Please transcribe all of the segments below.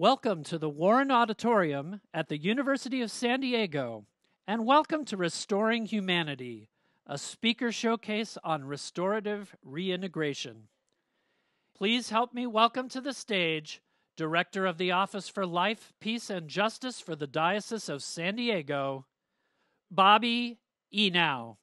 Welcome to the Warren Auditorium at the University of San Diego, and welcome to Restoring Humanity, a speaker showcase on restorative reintegration. Please help me welcome to the stage Director of the Office for Life, Peace, and Justice for the Diocese of San Diego, Bobby Enow.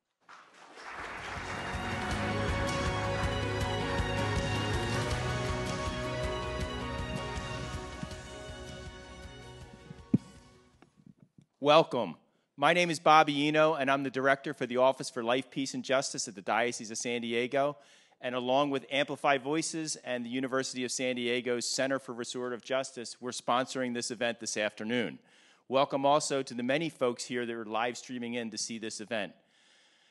Welcome. My name is Bobby Eno, and I'm the Director for the Office for Life, Peace, and Justice at the Diocese of San Diego. And along with Amplify Voices and the University of San Diego's Center for Restorative Justice, we're sponsoring this event this afternoon. Welcome also to the many folks here that are live streaming in to see this event.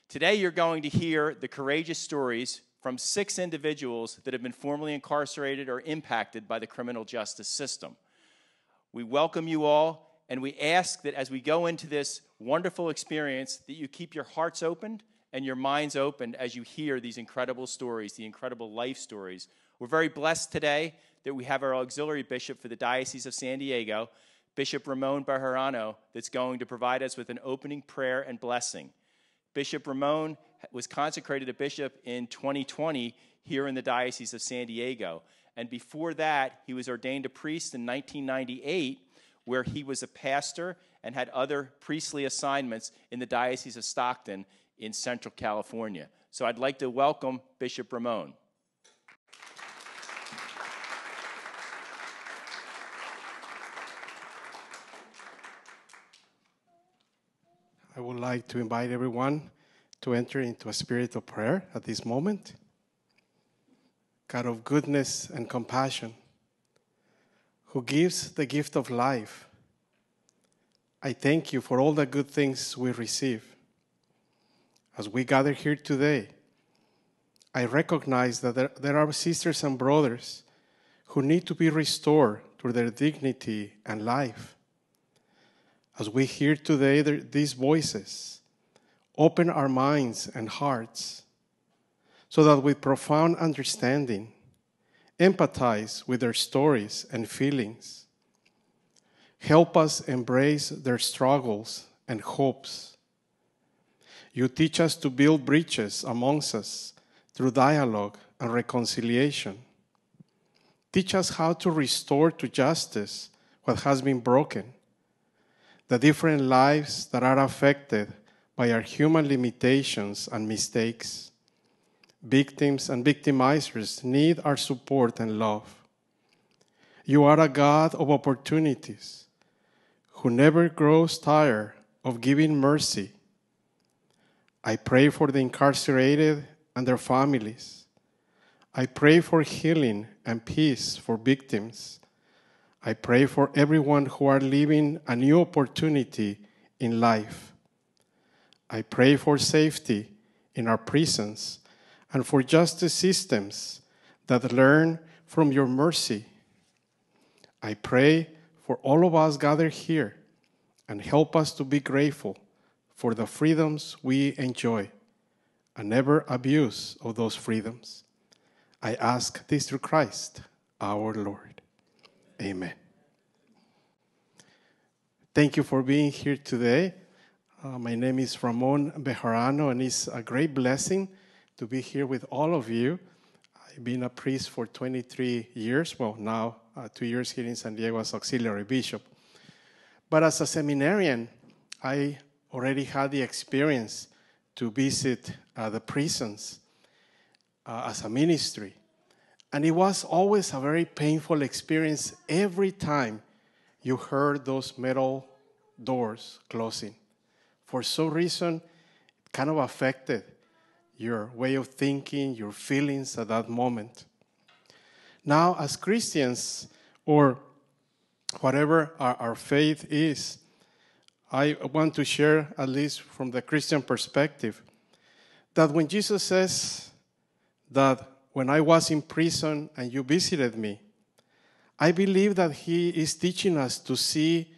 Today, you're going to hear the courageous stories from six individuals that have been formerly incarcerated or impacted by the criminal justice system. We welcome you all and we ask that as we go into this wonderful experience, that you keep your hearts open and your minds open as you hear these incredible stories, the incredible life stories. We're very blessed today that we have our auxiliary bishop for the Diocese of San Diego, Bishop Ramon Bejarano, that's going to provide us with an opening prayer and blessing. Bishop Ramon was consecrated a bishop in 2020 here in the Diocese of San Diego. And before that, he was ordained a priest in 1998 where he was a pastor and had other priestly assignments in the Diocese of Stockton in Central California. So I'd like to welcome Bishop Ramon. I would like to invite everyone to enter into a spirit of prayer at this moment. God of goodness and compassion, who gives the gift of life. I thank you for all the good things we receive. As we gather here today, I recognize that there, there are sisters and brothers who need to be restored to their dignity and life. As we hear today these voices, open our minds and hearts so that with profound understanding, empathize with their stories and feelings. Help us embrace their struggles and hopes. You teach us to build bridges amongst us through dialogue and reconciliation. Teach us how to restore to justice what has been broken, the different lives that are affected by our human limitations and mistakes victims and victimizers need our support and love. You are a God of opportunities who never grows tired of giving mercy. I pray for the incarcerated and their families. I pray for healing and peace for victims. I pray for everyone who are living a new opportunity in life. I pray for safety in our prisons and for justice systems that learn from your mercy. I pray for all of us gathered here and help us to be grateful for the freedoms we enjoy and never abuse of those freedoms. I ask this through Christ our Lord. Amen. Thank you for being here today. Uh, my name is Ramon Bejarano, and it's a great blessing to be here with all of you. I've been a priest for 23 years, well, now uh, two years here in San Diego as auxiliary bishop. But as a seminarian, I already had the experience to visit uh, the prisons uh, as a ministry. And it was always a very painful experience every time you heard those metal doors closing. For some reason, it kind of affected your way of thinking, your feelings at that moment. Now, as Christians, or whatever our, our, faith is, I want to share, at least from the Christian perspective, that when Jesus says that when I was in prison and you visited me, I believe that he is teaching us to see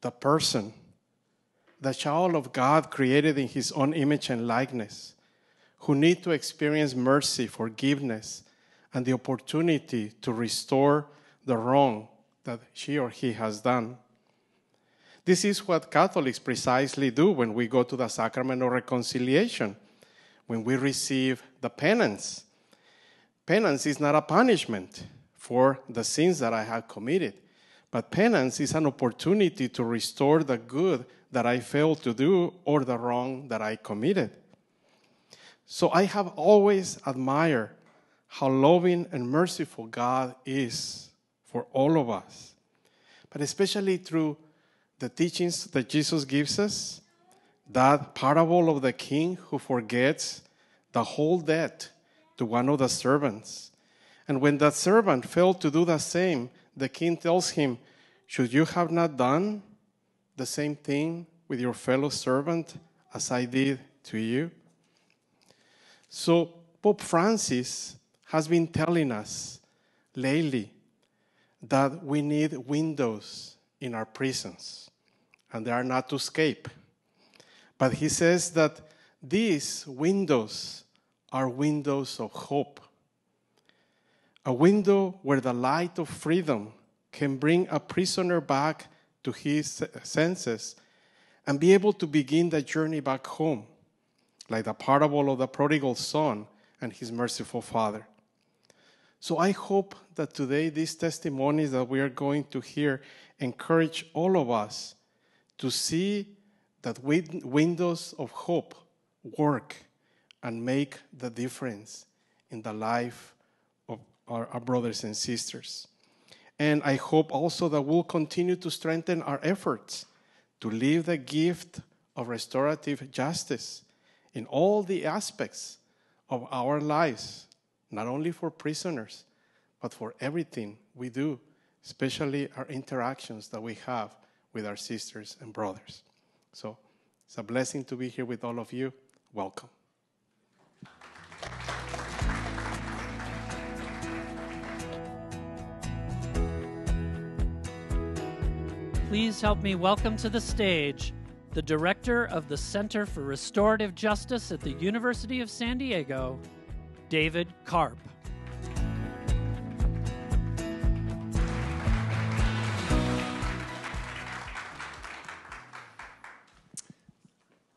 the person, the child of God created in his own image and likeness who need to experience mercy, forgiveness, and the opportunity to restore the wrong that she or he has done. This is what Catholics precisely do when we go to the sacrament of reconciliation, when we receive the penance. Penance is not a punishment for the sins that I have committed, but penance is an opportunity to restore the good that I failed to do or the wrong that I committed. So I have always admired how loving and merciful God is for all of us, but especially through the teachings that Jesus gives us, that parable of the king who forgets the whole debt to one of the servants. And when that servant failed to do the same, the king tells him, Should you have not done the same thing with your fellow servant as I did to you? So, Pope Francis has been telling us lately that we need windows in our prisons, and they are not to escape. But he says that these windows are windows of hope. A window where the light of freedom can bring a prisoner back to his senses and be able to begin the journey back home, like the parable of the prodigal son and his merciful father. So I hope that today these testimonies that we are going to hear encourage all of us to see that windows of hope work and make the difference in the life of our, our, brothers and sisters. And I hope also that we'll continue to strengthen our efforts to live the gift of restorative justice in all the aspects of our lives, not only for prisoners, but for everything we do, especially our interactions that we have with our sisters and brothers. So it's a blessing to be here with all of you. Welcome. Please help me welcome to the stage the director of the Center for Restorative Justice at the University of San Diego, David Karp.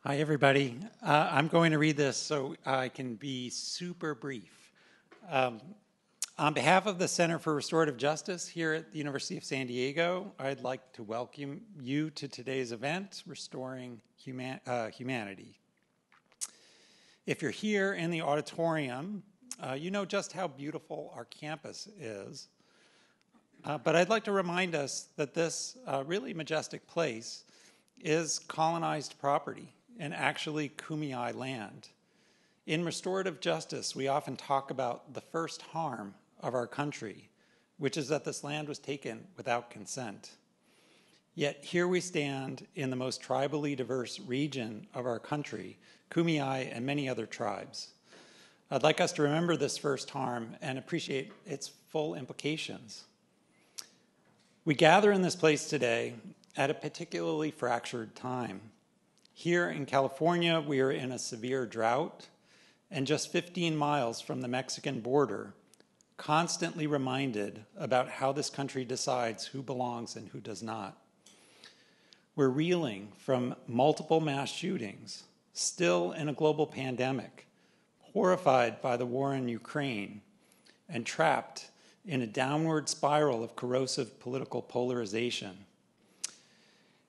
Hi, everybody. Uh, I'm going to read this so I can be super brief. Um, on behalf of the Center for Restorative Justice here at the University of San Diego, I'd like to welcome you to today's event, Restoring Human- uh, Humanity. If you're here in the auditorium, uh, you know just how beautiful our campus is. Uh, but I'd like to remind us that this uh, really majestic place is colonized property and actually Kumeyaay land. In restorative justice, we often talk about the first harm of our country, which is that this land was taken without consent. Yet here we stand in the most tribally diverse region of our country, Kumeyaay and many other tribes. I'd like us to remember this first harm and appreciate its full implications. We gather in this place today at a particularly fractured time. Here in California, we are in a severe drought, and just 15 miles from the Mexican border, constantly reminded about how this country decides who belongs and who does not. We're reeling from multiple mass shootings, still in a global pandemic, horrified by the war in Ukraine, and trapped in a downward spiral of corrosive political polarization.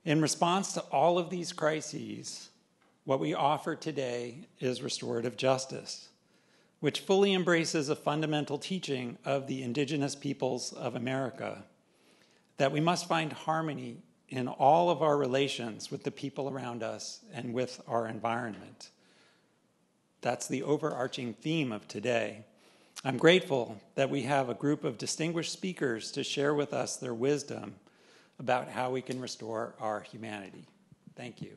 In response to all of these crises, what we offer today is restorative justice which fully embraces a fundamental teaching of the indigenous peoples of America that we must find harmony in all of our relations with the people around us and with our environment. That's the overarching theme of today. I'm grateful that we have a group of distinguished speakers to share with us their wisdom about how we can restore our humanity. Thank you.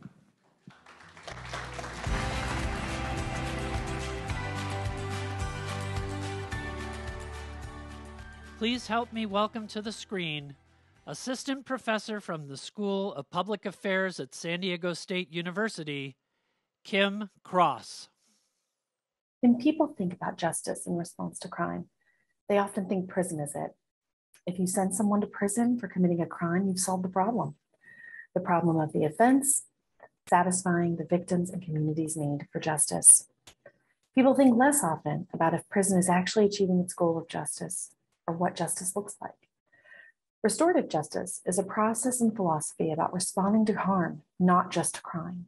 Please help me welcome to the screen Assistant Professor from the School of Public Affairs at San Diego State University, Kim Cross. When people think about justice in response to crime, they often think prison is it. If you send someone to prison for committing a crime, you've solved the problem. The problem of the offense, satisfying the victims and community's need for justice. People think less often about if prison is actually achieving its goal of justice or what justice looks like. Restorative justice is a process and philosophy about responding to harm, not just to crime.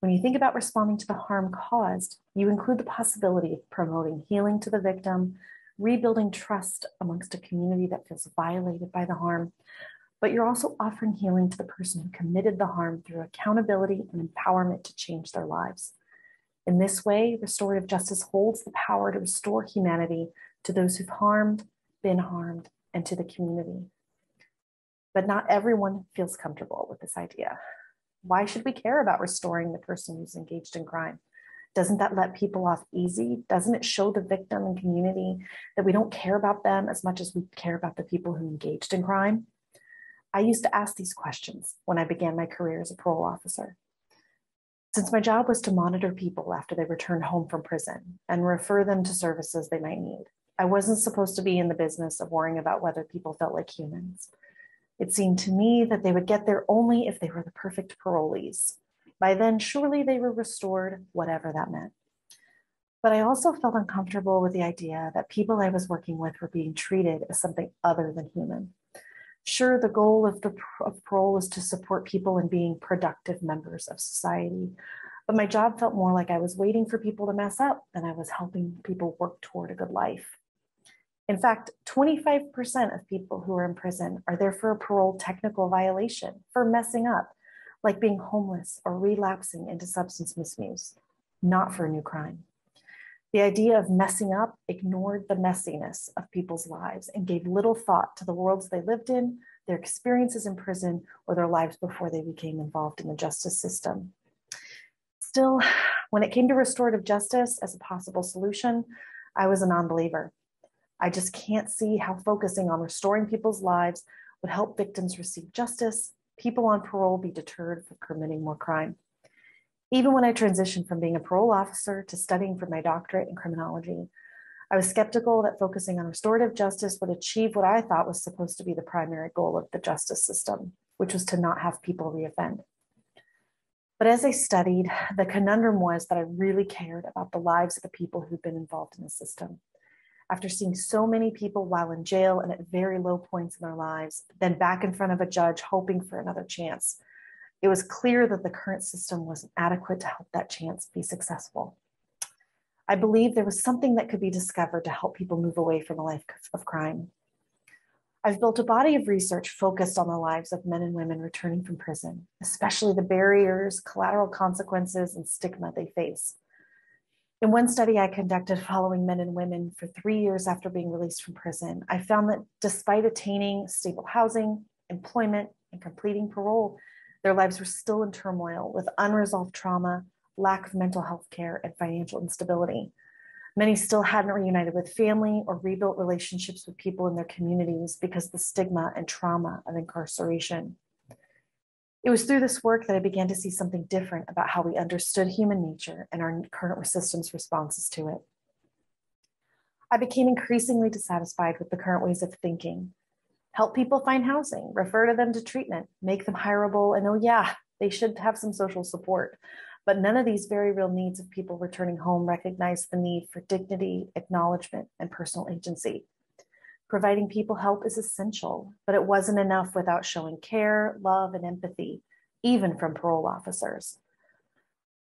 When you think about responding to the harm caused, you include the possibility of promoting healing to the victim, rebuilding trust amongst a community that feels violated by the harm, but you're also offering healing to the person who committed the harm through accountability and empowerment to change their lives. In this way, restorative justice holds the power to restore humanity to those who've harmed, been harmed, and to the community. But not everyone feels comfortable with this idea. Why should we care about restoring the person who's engaged in crime? Doesn't that let people off easy? Doesn't it show the victim and community that we don't care about them as much as we care about the people who engaged in crime? I used to ask these questions when I began my career as a parole officer. Since my job was to monitor people after they returned home from prison and refer them to services they might need, I wasn't supposed to be in the business of worrying about whether people felt like humans. It seemed to me that they would get there only if they were the perfect parolees. By then, surely they were restored, whatever that meant. But I also felt uncomfortable with the idea that people I was working with were being treated as something other than human. Sure, the goal of, the, of parole is to support people in being productive members of society. But my job felt more like I was waiting for people to mess up than I was helping people work toward a good life. In fact, 25% of people who are in prison are there for a parole technical violation, for messing up, like being homeless or relapsing into substance misuse, not for a new crime. The idea of messing up ignored the messiness of people's lives and gave little thought to the worlds they lived in, their experiences in prison, or their lives before they became involved in the justice system. Still, when it came to restorative justice as a possible solution, I was a non believer. I just can't see how focusing on restoring people's lives would help victims receive justice, people on parole be deterred from committing more crime. Even when I transitioned from being a parole officer to studying for my doctorate in criminology, I was skeptical that focusing on restorative justice would achieve what I thought was supposed to be the primary goal of the justice system, which was to not have people reoffend. But as I studied, the conundrum was that I really cared about the lives of the people who'd been involved in the system. After seeing so many people while in jail and at very low points in their lives, then back in front of a judge hoping for another chance, it was clear that the current system wasn't adequate to help that chance be successful. I believe there was something that could be discovered to help people move away from a life of crime. I've built a body of research focused on the lives of men and women returning from prison, especially the barriers, collateral consequences, and stigma they face. In one study I conducted following men and women for three years after being released from prison, I found that despite attaining stable housing, employment, and completing parole, their lives were still in turmoil with unresolved trauma, lack of mental health care, and financial instability. Many still hadn't reunited with family or rebuilt relationships with people in their communities because the stigma and trauma of incarceration. It was through this work that I began to see something different about how we understood human nature and our current system's responses to it. I became increasingly dissatisfied with the current ways of thinking help people find housing, refer to them to treatment, make them hireable, and oh, yeah, they should have some social support. But none of these very real needs of people returning home recognize the need for dignity, acknowledgement, and personal agency. Providing people help is essential, but it wasn't enough without showing care, love, and empathy, even from parole officers.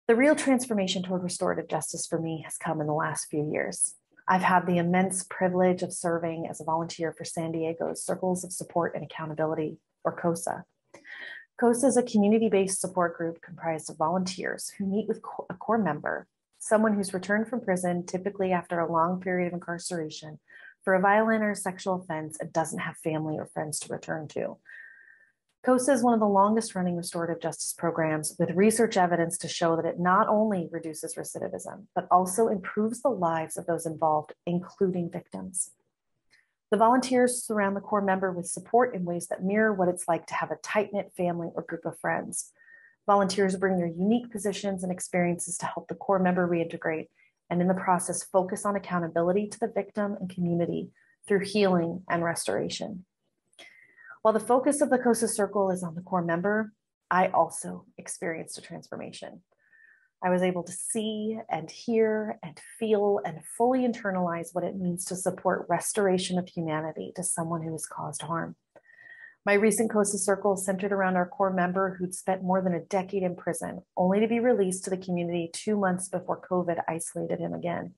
The real transformation toward restorative justice for me has come in the last few years. I've had the immense privilege of serving as a volunteer for San Diego's Circles of Support and Accountability, or COSA. COSA is a community based support group comprised of volunteers who meet with a core member, someone who's returned from prison, typically after a long period of incarceration, for a violent or sexual offense and doesn't have family or friends to return to. COSA is one of the longest running restorative justice programs with research evidence to show that it not only reduces recidivism, but also improves the lives of those involved, including victims. The volunteers surround the core member with support in ways that mirror what it's like to have a tight knit family or group of friends. Volunteers bring their unique positions and experiences to help the core member reintegrate and in the process focus on accountability to the victim and community through healing and restoration. While the focus of the COSA Circle is on the core member, I also experienced a transformation. I was able to see and hear and feel and fully internalize what it means to support restoration of humanity to someone who has caused harm. My recent COSA circle centered around our core member who'd spent more than a decade in prison, only to be released to the community two months before COVID isolated him again.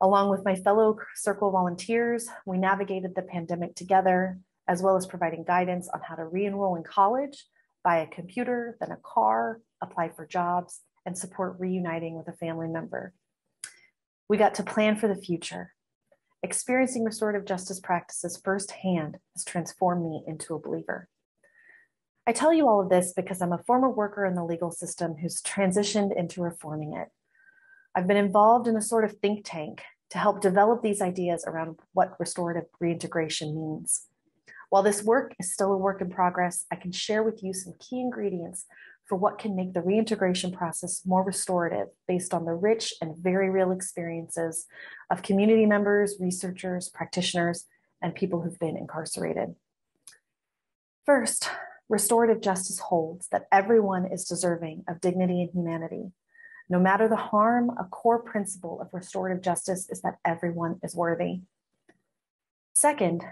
Along with my fellow circle volunteers, we navigated the pandemic together, as well as providing guidance on how to re enroll in college, buy a computer, then a car, apply for jobs, and support reuniting with a family member. We got to plan for the future. Experiencing restorative justice practices firsthand has transformed me into a believer. I tell you all of this because I'm a former worker in the legal system who's transitioned into reforming it. I've been involved in a sort of think tank to help develop these ideas around what restorative reintegration means. While this work is still a work in progress, I can share with you some key ingredients for what can make the reintegration process more restorative based on the rich and very real experiences of community members, researchers, practitioners, and people who've been incarcerated. First, restorative justice holds that everyone is deserving of dignity and humanity. No matter the harm, a core principle of restorative justice is that everyone is worthy. Second,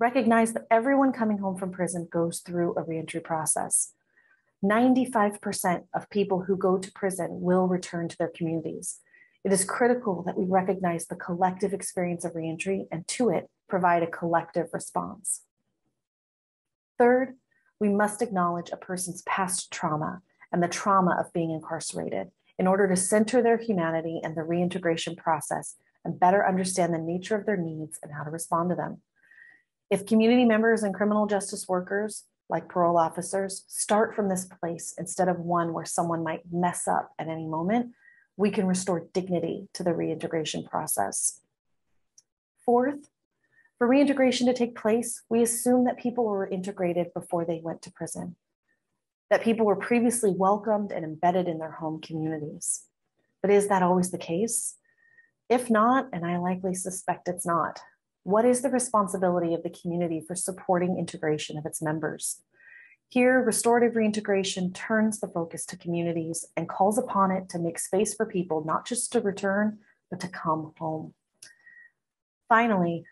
recognize that everyone coming home from prison goes through a reentry process. 95% of people who go to prison will return to their communities. It is critical that we recognize the collective experience of reentry and to it provide a collective response. Third, we must acknowledge a person's past trauma and the trauma of being incarcerated in order to center their humanity and the reintegration process and better understand the nature of their needs and how to respond to them. If community members and criminal justice workers like parole officers, start from this place instead of one where someone might mess up at any moment, we can restore dignity to the reintegration process. Fourth, for reintegration to take place, we assume that people were integrated before they went to prison, that people were previously welcomed and embedded in their home communities. But is that always the case? If not, and I likely suspect it's not, what is the responsibility of the community for supporting integration of its members? Here, restorative reintegration turns the focus to communities and calls upon it to make space for people not just to return, but to come home. Finally,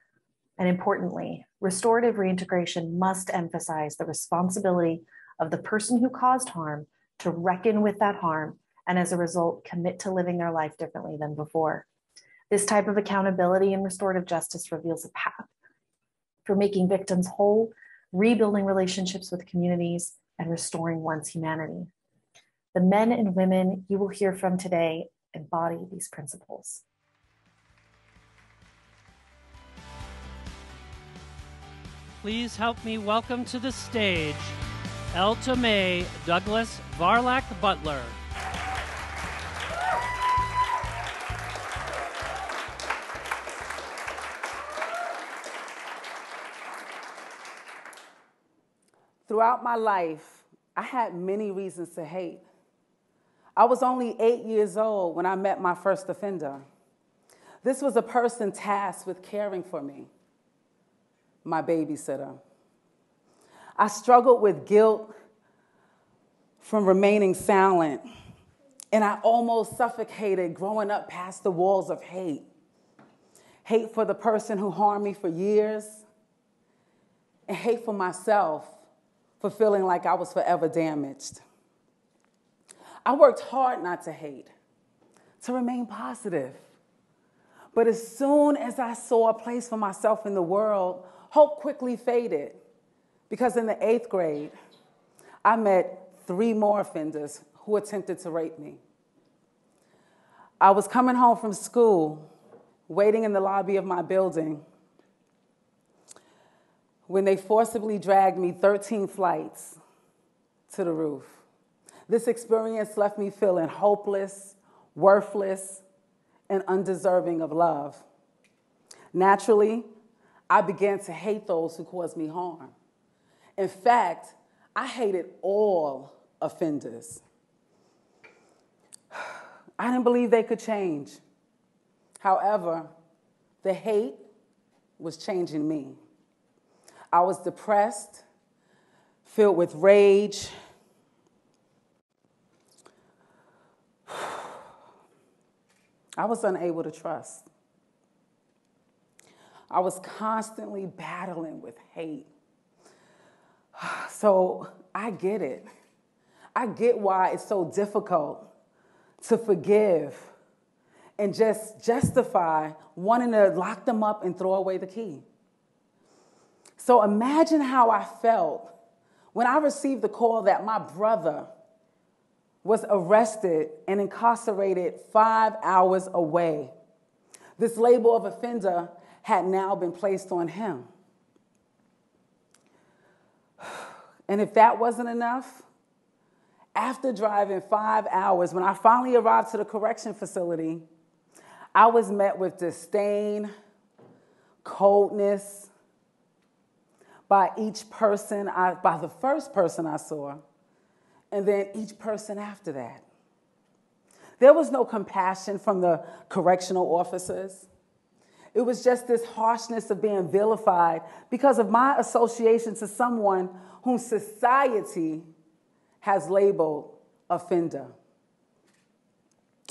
and importantly, restorative reintegration must emphasize the responsibility of the person who caused harm to reckon with that harm and as a result commit to living their life differently than before. This type of accountability and restorative justice reveals a path for making victims whole, rebuilding relationships with communities, and restoring one's humanity. The men and women you will hear from today embody these principles. Please help me welcome to the stage Elta Tomei Douglas Varlack Butler. Throughout my life, I had many reasons to hate. I was only eight years old when I met my first offender. This was a person tasked with caring for me, my babysitter. I struggled with guilt from remaining silent, and I almost suffocated growing up past the walls of hate. Hate for the person who harmed me for years, and hate for myself for feeling like I was forever damaged. I worked hard not to hate, to remain positive. But as soon as I saw a place for myself in the world, hope quickly faded. Because in the eighth grade, I met three more offenders who attempted to rape me. I was coming home from school, waiting in the lobby of my building when they forcibly dragged me 13 flights to the roof. This experience left me feeling hopeless, worthless, and undeserving of love. Naturally, I began to hate those who caused me harm. In fact, I hated all offenders. I didn't believe they could change. However, the hate was changing me. I was depressed, filled with rage. I was unable to trust. I was constantly battling with hate. So I get it. I get why it's so difficult to forgive and just justify wanting to lock them up and throw away the key. So imagine how I felt when I received the call that my brother was arrested and incarcerated five hours away. This label of offender had now been placed on him. And if that wasn't enough, after driving five hours, when I finally arrived to the correction facility, I was met with disdain, coldness by each person, I, by the first person I saw, and then each person after that. There was no compassion from the correctional officers. It was just this harshness of being vilified because of my association to someone whom society has labeled offender.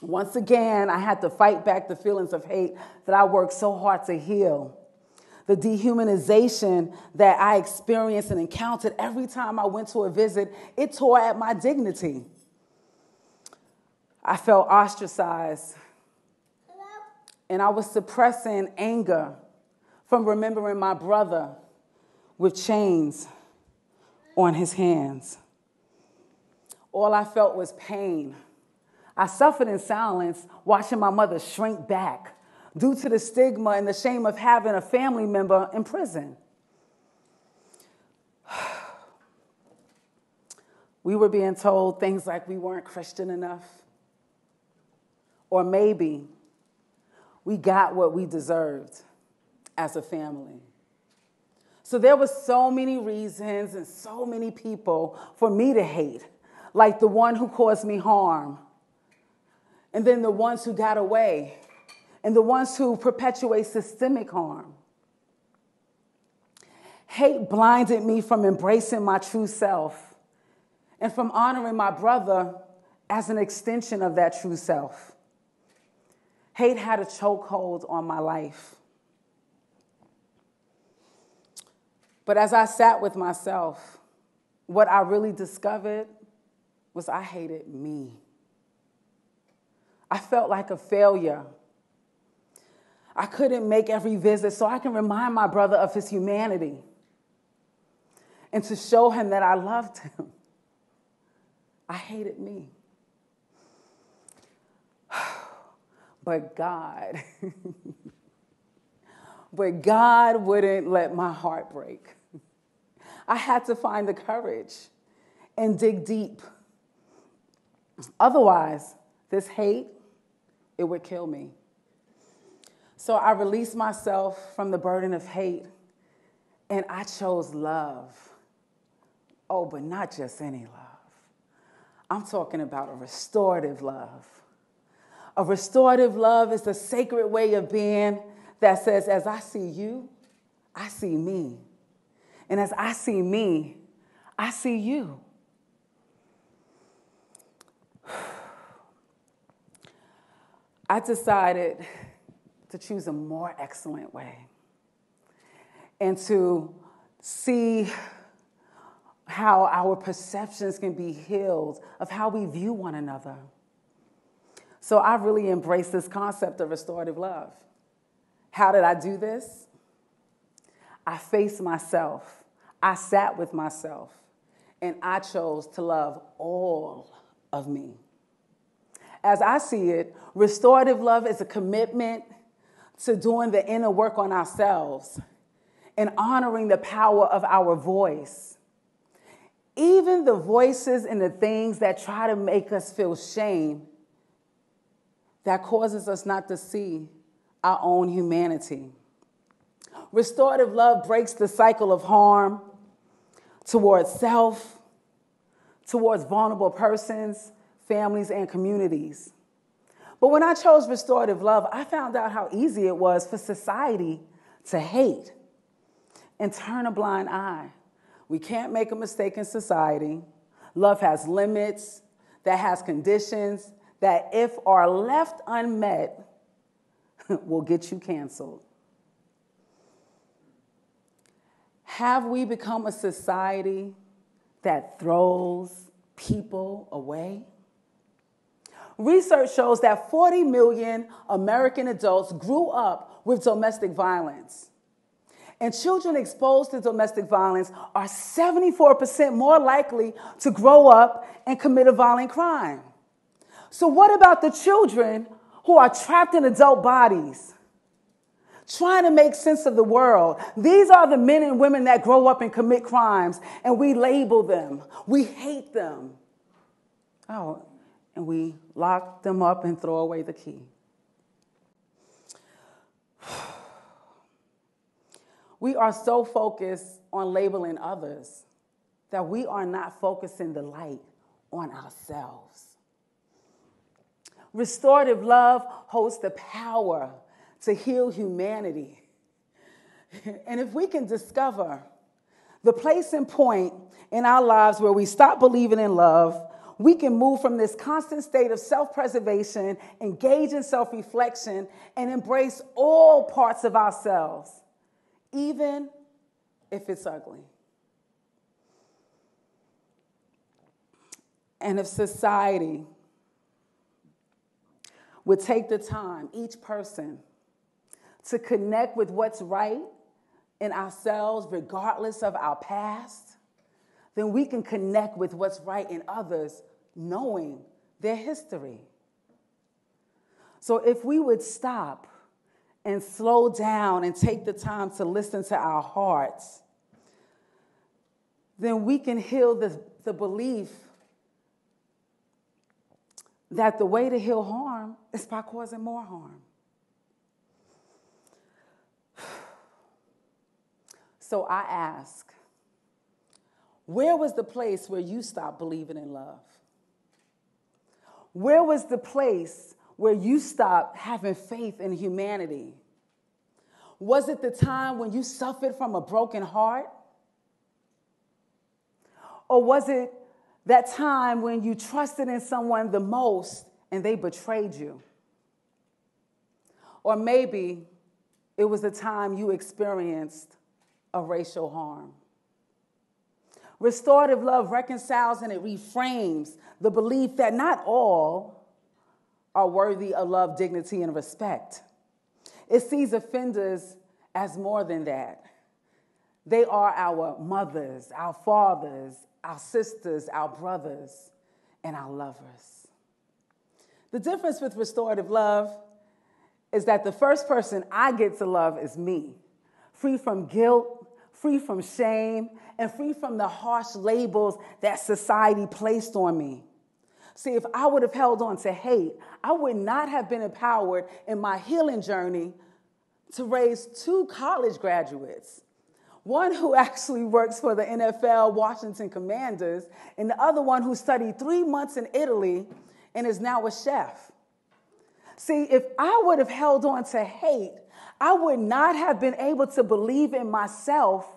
Once again, I had to fight back the feelings of hate that I worked so hard to heal. The dehumanization that I experienced and encountered every time I went to a visit, it tore at my dignity. I felt ostracized. And I was suppressing anger from remembering my brother with chains on his hands. All I felt was pain I suffered in silence, watching my mother shrink back due to the stigma and the shame of having a family member in prison. We were being told things like we weren't Christian enough, or maybe we got what we deserved as a family. So there were so many reasons and so many people for me to hate, like the one who caused me harm and then the ones who got away, and the ones who perpetuate systemic harm. Hate blinded me from embracing my true self and from honoring my brother as an extension of that true self. Hate had a chokehold on my life. But as I sat with myself, what I really discovered was I hated me. I felt like a failure. I couldn't make every visit so I can remind my brother of his humanity and to show him that I loved him. I hated me. But God, but God wouldn't let my heart break. I had to find the courage and dig deep. Otherwise, this hate it would kill me. So I released myself from the burden of hate and I chose love. Oh, but not just any love. I'm talking about a restorative love. A restorative love is the sacred way of being that says, as I see you, I see me. And as I see me, I see you. I decided to choose a more excellent way and to see how our perceptions can be healed of how we view one another. So I really embraced this concept of restorative love. How did I do this? I faced myself, I sat with myself, and I chose to love all of me as I see it, restorative love is a commitment to doing the inner work on ourselves and honoring the power of our voice. Even the voices and the things that try to make us feel shame, that causes us not to see our own humanity. Restorative love breaks the cycle of harm towards self, towards vulnerable persons, families, and communities. But when I chose restorative love, I found out how easy it was for society to hate and turn a blind eye. We can't make a mistake in society. Love has limits, that has conditions that, if are left unmet, will get you canceled. Have we become a society that throws people away? Research shows that 40 million American adults grew up with domestic violence. And children exposed to domestic violence are 74% more likely to grow up and commit a violent crime. So, what about the children who are trapped in adult bodies? trying to make sense of the world. These are the men and women that grow up and commit crimes, and we label them. We hate them. Oh, and we lock them up and throw away the key. We are so focused on labeling others that we are not focusing the light on ourselves. Restorative love holds the power to heal humanity. And if we can discover the place and point in our lives where we stop believing in love, we can move from this constant state of self preservation, engage in self reflection, and embrace all parts of ourselves, even if it's ugly. And if society would take the time, each person, to connect with what's right in ourselves, regardless of our past, then we can connect with what's right in others, knowing their history. So if we would stop and slow down and take the time to listen to our hearts, then we can heal the, the belief that the way to heal harm is by causing more harm. So I ask, where was the place where you stopped believing in love? Where was the place where you stopped having faith in humanity? Was it the time when you suffered from a broken heart? Or was it that time when you trusted in someone the most and they betrayed you? Or maybe it was the time you experienced a racial harm. Restorative love reconciles and it reframes the belief that not all are worthy of love, dignity, and respect. It sees offenders as more than that. They are our mothers, our fathers, our sisters, our brothers, and our lovers. The difference with restorative love is that the first person I get to love is me, free from guilt, free from shame, and free from the harsh labels that society placed on me. See, if I would have held on to hate, I would not have been empowered in my healing journey to raise two college graduates. One who actually works for the NFL Washington Commanders, and the other one who studied three months in Italy and is now a chef. See, if I would have held on to hate, I would not have been able to believe in myself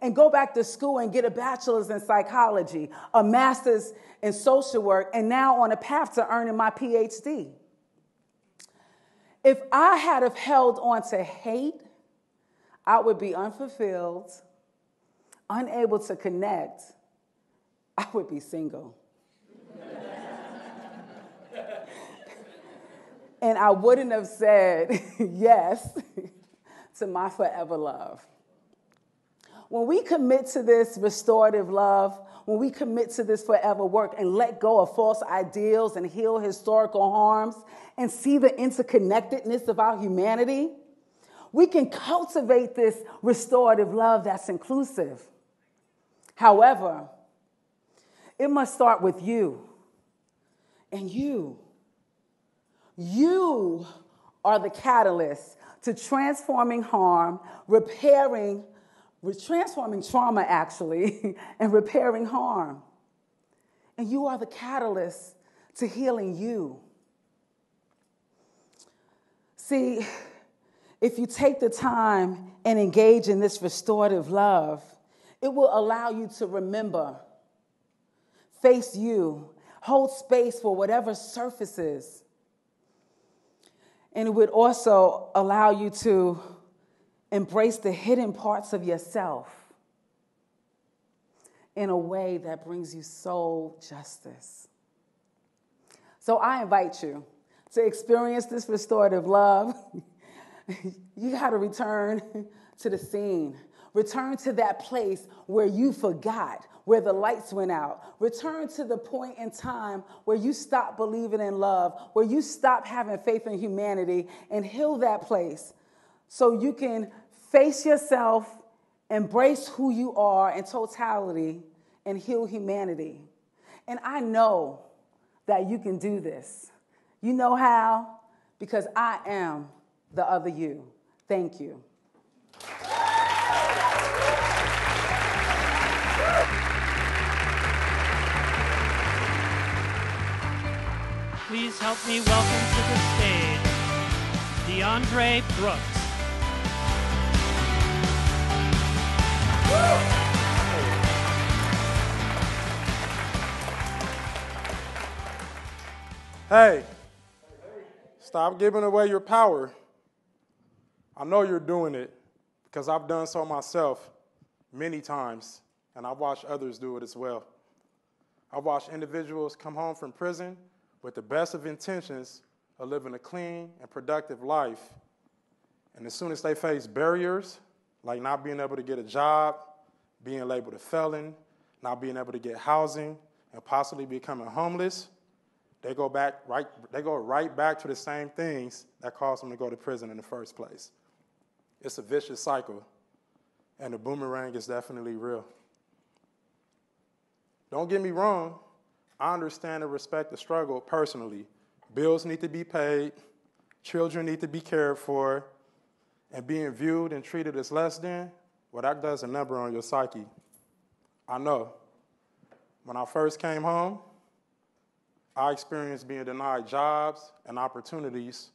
and go back to school and get a bachelor's in psychology, a master's in social work, and now on a path to earning my PhD. If I had have held on to hate, I would be unfulfilled, unable to connect. I would be single. and I wouldn't have said yes to my forever love. When we commit to this restorative love, when we commit to this forever work and let go of false ideals and heal historical harms and see the interconnectedness of our humanity, we can cultivate this restorative love that's inclusive. However, it must start with you and you. You are the catalyst to transforming harm, repairing transforming trauma actually and repairing harm. And you are the catalyst to healing you. See, if you take the time and engage in this restorative love, it will allow you to remember, face you, hold space for whatever surfaces. And it would also allow you to embrace the hidden parts of yourself in a way that brings you soul justice. So I invite you to experience this restorative love. you got to return to the scene. Return to that place where you forgot, where the lights went out. Return to the point in time where you stopped believing in love, where you stopped having faith in humanity, and heal that place so you can face yourself, embrace who you are in totality, and heal humanity. And I know that you can do this. You know how? Because I am the other you. Thank you. Please help me welcome to the stage DeAndre Brooks. Hey, stop giving away your power. I know you're doing it because I've done so myself many times, and I've watched others do it as well. I've watched individuals come home from prison with the best of intentions of living a clean and productive life. And as soon as they face barriers, like not being able to get a job, being labeled a felon, not being able to get housing, and possibly becoming homeless, they go back right they go right back to the same things that caused them to go to prison in the first place. It's a vicious cycle, and the boomerang is definitely real. Don't get me wrong, I understand and respect the struggle personally. Bills need to be paid, children need to be cared for, and being viewed and treated as less than, well, that does a number on your psyche. I know. When I first came home, I experienced being denied jobs and opportunities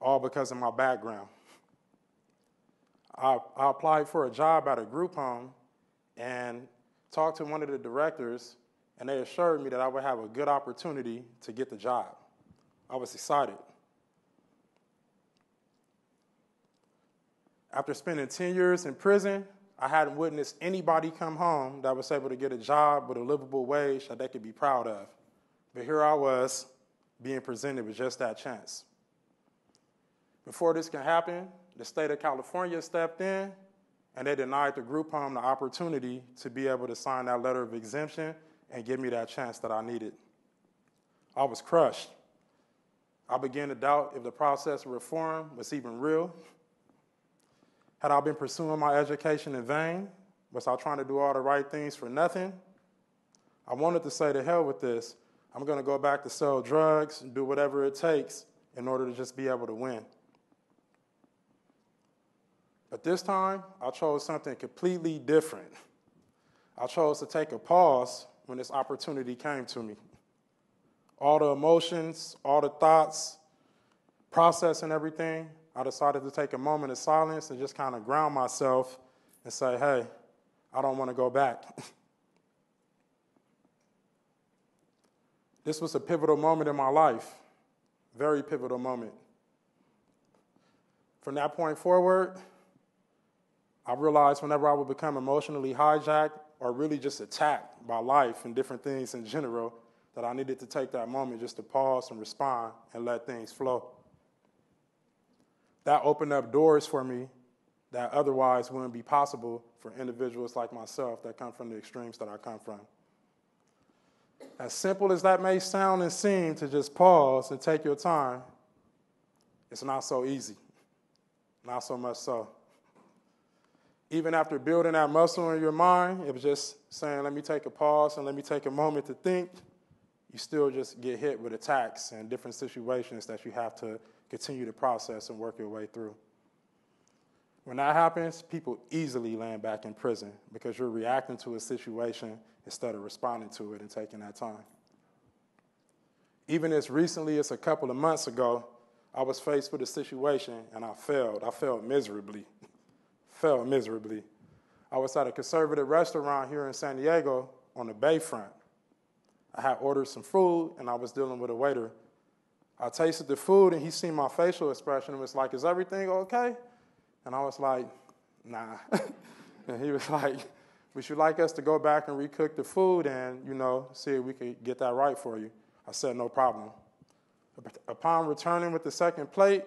all because of my background. I, I applied for a job at a group home and talked to one of the directors, and they assured me that I would have a good opportunity to get the job. I was excited. After spending 10 years in prison, I hadn't witnessed anybody come home that was able to get a job with a livable wage that they could be proud of. But here I was being presented with just that chance. Before this can happen, the state of California stepped in and they denied the group home the opportunity to be able to sign that letter of exemption and give me that chance that I needed. I was crushed. I began to doubt if the process of reform was even real. Had I been pursuing my education in vain? Was I trying to do all the right things for nothing? I wanted to say to hell with this. I'm going to go back to sell drugs and do whatever it takes in order to just be able to win. But this time, I chose something completely different. I chose to take a pause when this opportunity came to me. All the emotions, all the thoughts, processing everything, I decided to take a moment of silence and just kind of ground myself and say, hey, I don't want to go back. this was a pivotal moment in my life, very pivotal moment. From that point forward, I realized whenever I would become emotionally hijacked or really just attacked by life and different things in general, that I needed to take that moment just to pause and respond and let things flow. That opened up doors for me that otherwise wouldn't be possible for individuals like myself that come from the extremes that I come from. As simple as that may sound and seem to just pause and take your time, it's not so easy. Not so much so even after building that muscle in your mind, it was just saying, let me take a pause and let me take a moment to think. You still just get hit with attacks and different situations that you have to continue to process and work your way through. When that happens, people easily land back in prison because you're reacting to a situation instead of responding to it and taking that time. Even as recently as a couple of months ago, I was faced with a situation and I failed. I failed miserably. failed miserably. I was at a conservative restaurant here in San Diego on the bayfront. I had ordered some food and I was dealing with a waiter. I tasted the food and he seen my facial expression and was like, Is everything okay? And I was like, Nah. and he was like, Would you like us to go back and recook the food and, you know, see if we could get that right for you? I said, No problem. Upon returning with the second plate,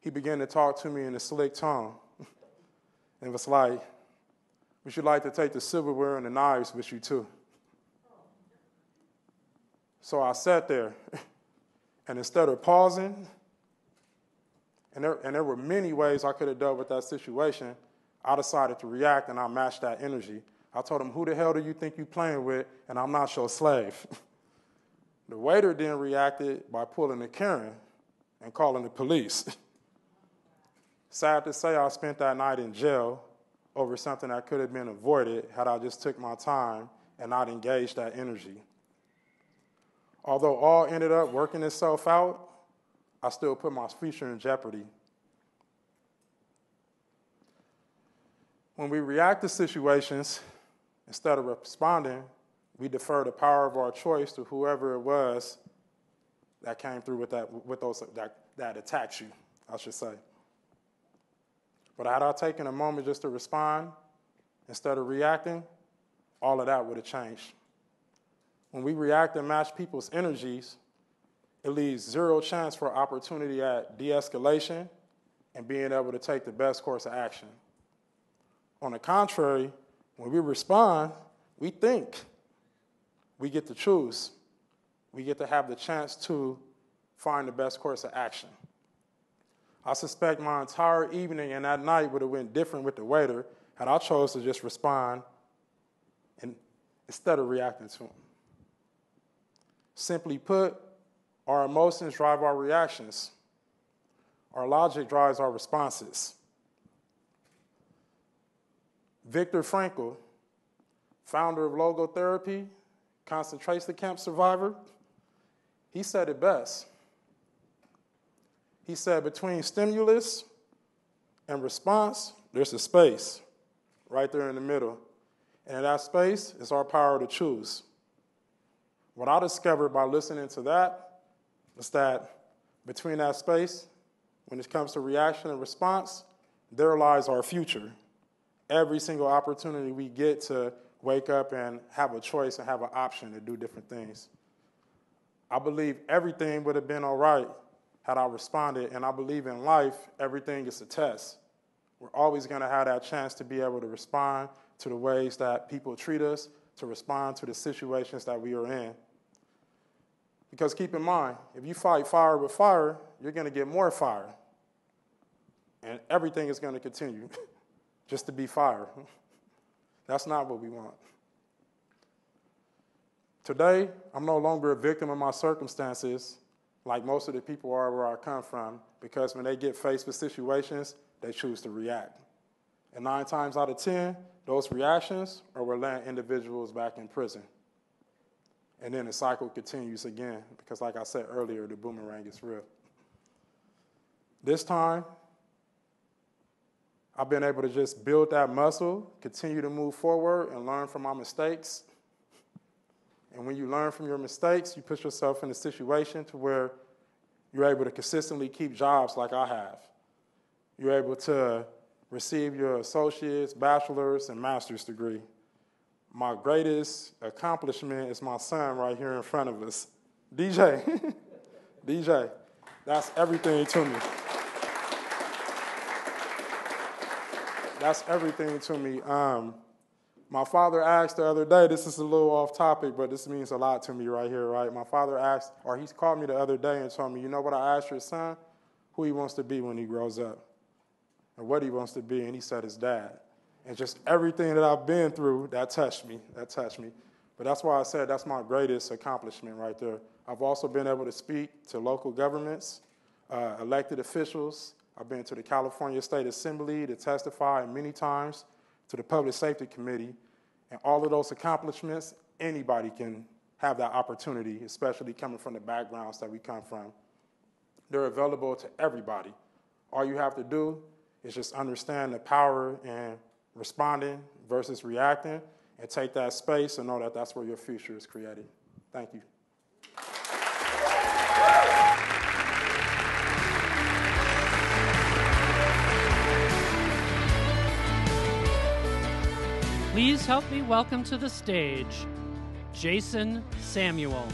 he began to talk to me in a slick tone. and was like, Would you like to take the silverware and the knives with you too? So I sat there, and instead of pausing, and there, and there were many ways I could have dealt with that situation, I decided to react and I matched that energy. I told him, Who the hell do you think you're playing with? And I'm not your slave. the waiter then reacted by pulling a Karen and calling the police. Sad to say, I spent that night in jail over something that could have been avoided had I just took my time and not engaged that energy. Although all ended up working itself out, I still put my future in jeopardy. When we react to situations, instead of responding, we defer the power of our choice to whoever it was that came through with that with those that, that attacks you, I should say. But had I taken a moment just to respond instead of reacting, all of that would have changed. When we react and match people's energies, it leaves zero chance for opportunity at de escalation and being able to take the best course of action. On the contrary, when we respond, we think. We get to choose. We get to have the chance to find the best course of action. I suspect my entire evening and that night would have went different with the waiter had I chose to just respond and instead of reacting to him. Simply put, our emotions drive our reactions. Our logic drives our responses. Viktor Frankl, founder of logotherapy, concentration camp survivor, he said it best. He said, between stimulus and response, there's a space right there in the middle. And in that space is our power to choose. What I discovered by listening to that is that between that space, when it comes to reaction and response, there lies our future. Every single opportunity we get to wake up and have a choice and have an option to do different things. I believe everything would have been all right had I responded, and I believe in life, everything is a test. We're always going to have that chance to be able to respond to the ways that people treat us, to respond to the situations that we are in. Because keep in mind, if you fight fire with fire, you're going to get more fire. And everything is going to continue just to be fire. That's not what we want. Today, I'm no longer a victim of my circumstances like most of the people are where I come from because when they get faced with situations, they choose to react. And nine times out of 10, those reactions are what land individuals back in prison. And then the cycle continues again because, like I said earlier, the boomerang is real. This time, I've been able to just build that muscle, continue to move forward, and learn from my mistakes. And when you learn from your mistakes, you put yourself in a situation to where you're able to consistently keep jobs like I have. You're able to receive your associate's, bachelor's, and master's degree my greatest accomplishment is my son right here in front of us. DJ. DJ. That's everything to me. That's everything to me. Um, my father asked the other day, this is a little off topic, but this means a lot to me right here, right? My father asked, or he's called me the other day and told me, you know what I asked your son? Who he wants to be when he grows up, and what he wants to be, and he said his dad and just everything that I've been through, that touched me. That touched me. But that's why I said that's my greatest accomplishment right there. I've also been able to speak to local governments, uh, elected officials. I've been to the California State Assembly to testify many times, to the Public Safety Committee. And all of those accomplishments, anybody can have that opportunity, especially coming from the backgrounds that we come from. They're available to everybody. All you have to do is just understand the power in responding versus reacting and take that space and know that that's where your future is created. Thank you. Please help me welcome to the stage Jason Samuel.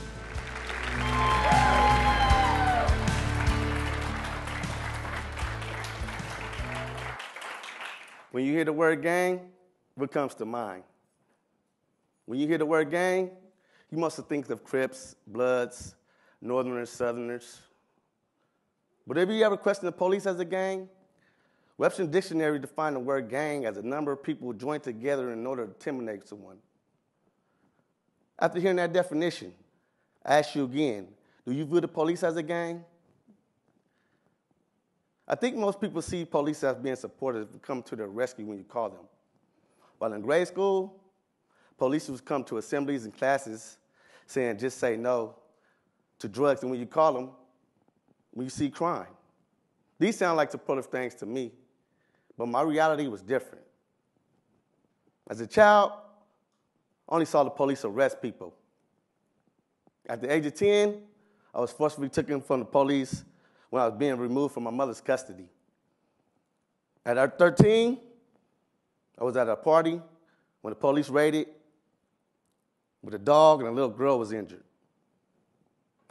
When you hear the word gang, what comes to mind? When you hear the word gang, you must have think of Crips, Bloods, Northerners, Southerners. But have you ever questioned the police as a gang? Webster Dictionary defined the word gang as a number of people joined together in order to intimidate someone. After hearing that definition, I ask you again do you view the police as a gang? I think most people see police as being supportive and come to their rescue when you call them. While in grade school, police would come to assemblies and classes saying just say no to drugs, and when you call them, when you see crime. These sound like supportive things to me. But my reality was different. As a child, I only saw the police arrest people. At the age of 10, I was forcibly taken from the police when I was being removed from my mother's custody. At 13, I was at a party when the police raided with a dog and a little girl was injured.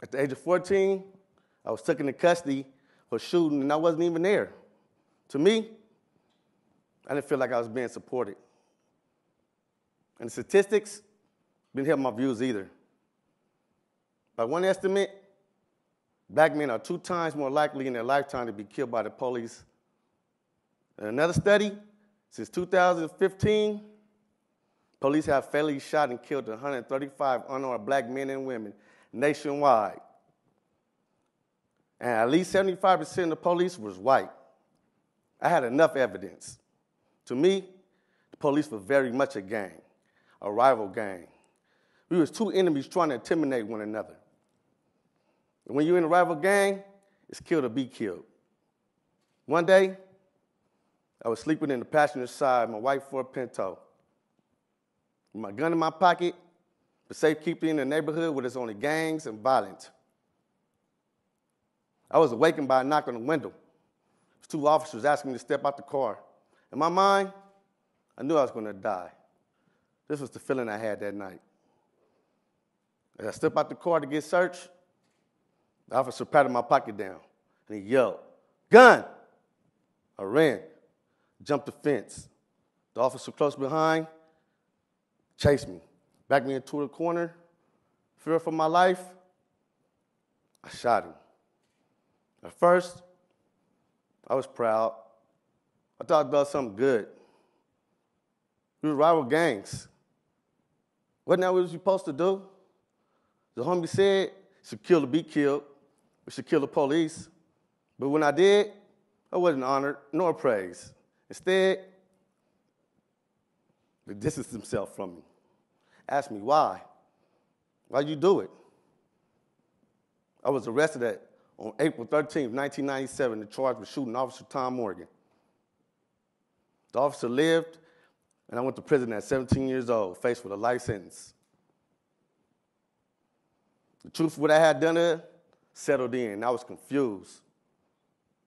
At the age of 14, I was taken into custody for shooting and I wasn't even there. To me, I didn't feel like I was being supported. And the statistics didn't help my views either. By one estimate, black men are two times more likely in their lifetime to be killed by the police. In another study, since 2015, police have fatally shot and killed 135 unarmed black men and women nationwide. And at least 75% of the police was white. I had enough evidence. To me, the police were very much a gang, a rival gang. We was two enemies trying to intimidate one another. When you're in a rival gang, it's kill to be killed. One day, I was sleeping in the passenger side my white Ford Pinto. With my gun in my pocket, for safekeeping in a neighborhood where there's only gangs and violence. I was awakened by a knock on the window. Two officers asking me to step out the car. In my mind, I knew I was going to die. This was the feeling I had that night. As I stepped out the car to get searched, the officer patted my pocket down and he yelled, Gun! I ran, jumped the fence. The officer close behind chased me, backed me into the corner, fear for my life. I shot him. At first, I was proud. I thought done something good. We were rival gangs. Wasn't that what we were supposed to do? The homie said, should kill to be killed. We should kill the police. But when I did, I wasn't honored nor praised. Instead, he distanced himself from me. Asked me why. Why'd you do it? I was arrested at, on April 13, 1997, and charged with shooting Officer Tom Morgan. The officer lived, and I went to prison at 17 years old, faced with a life sentence. The truth of what I had done there settled in. I was confused.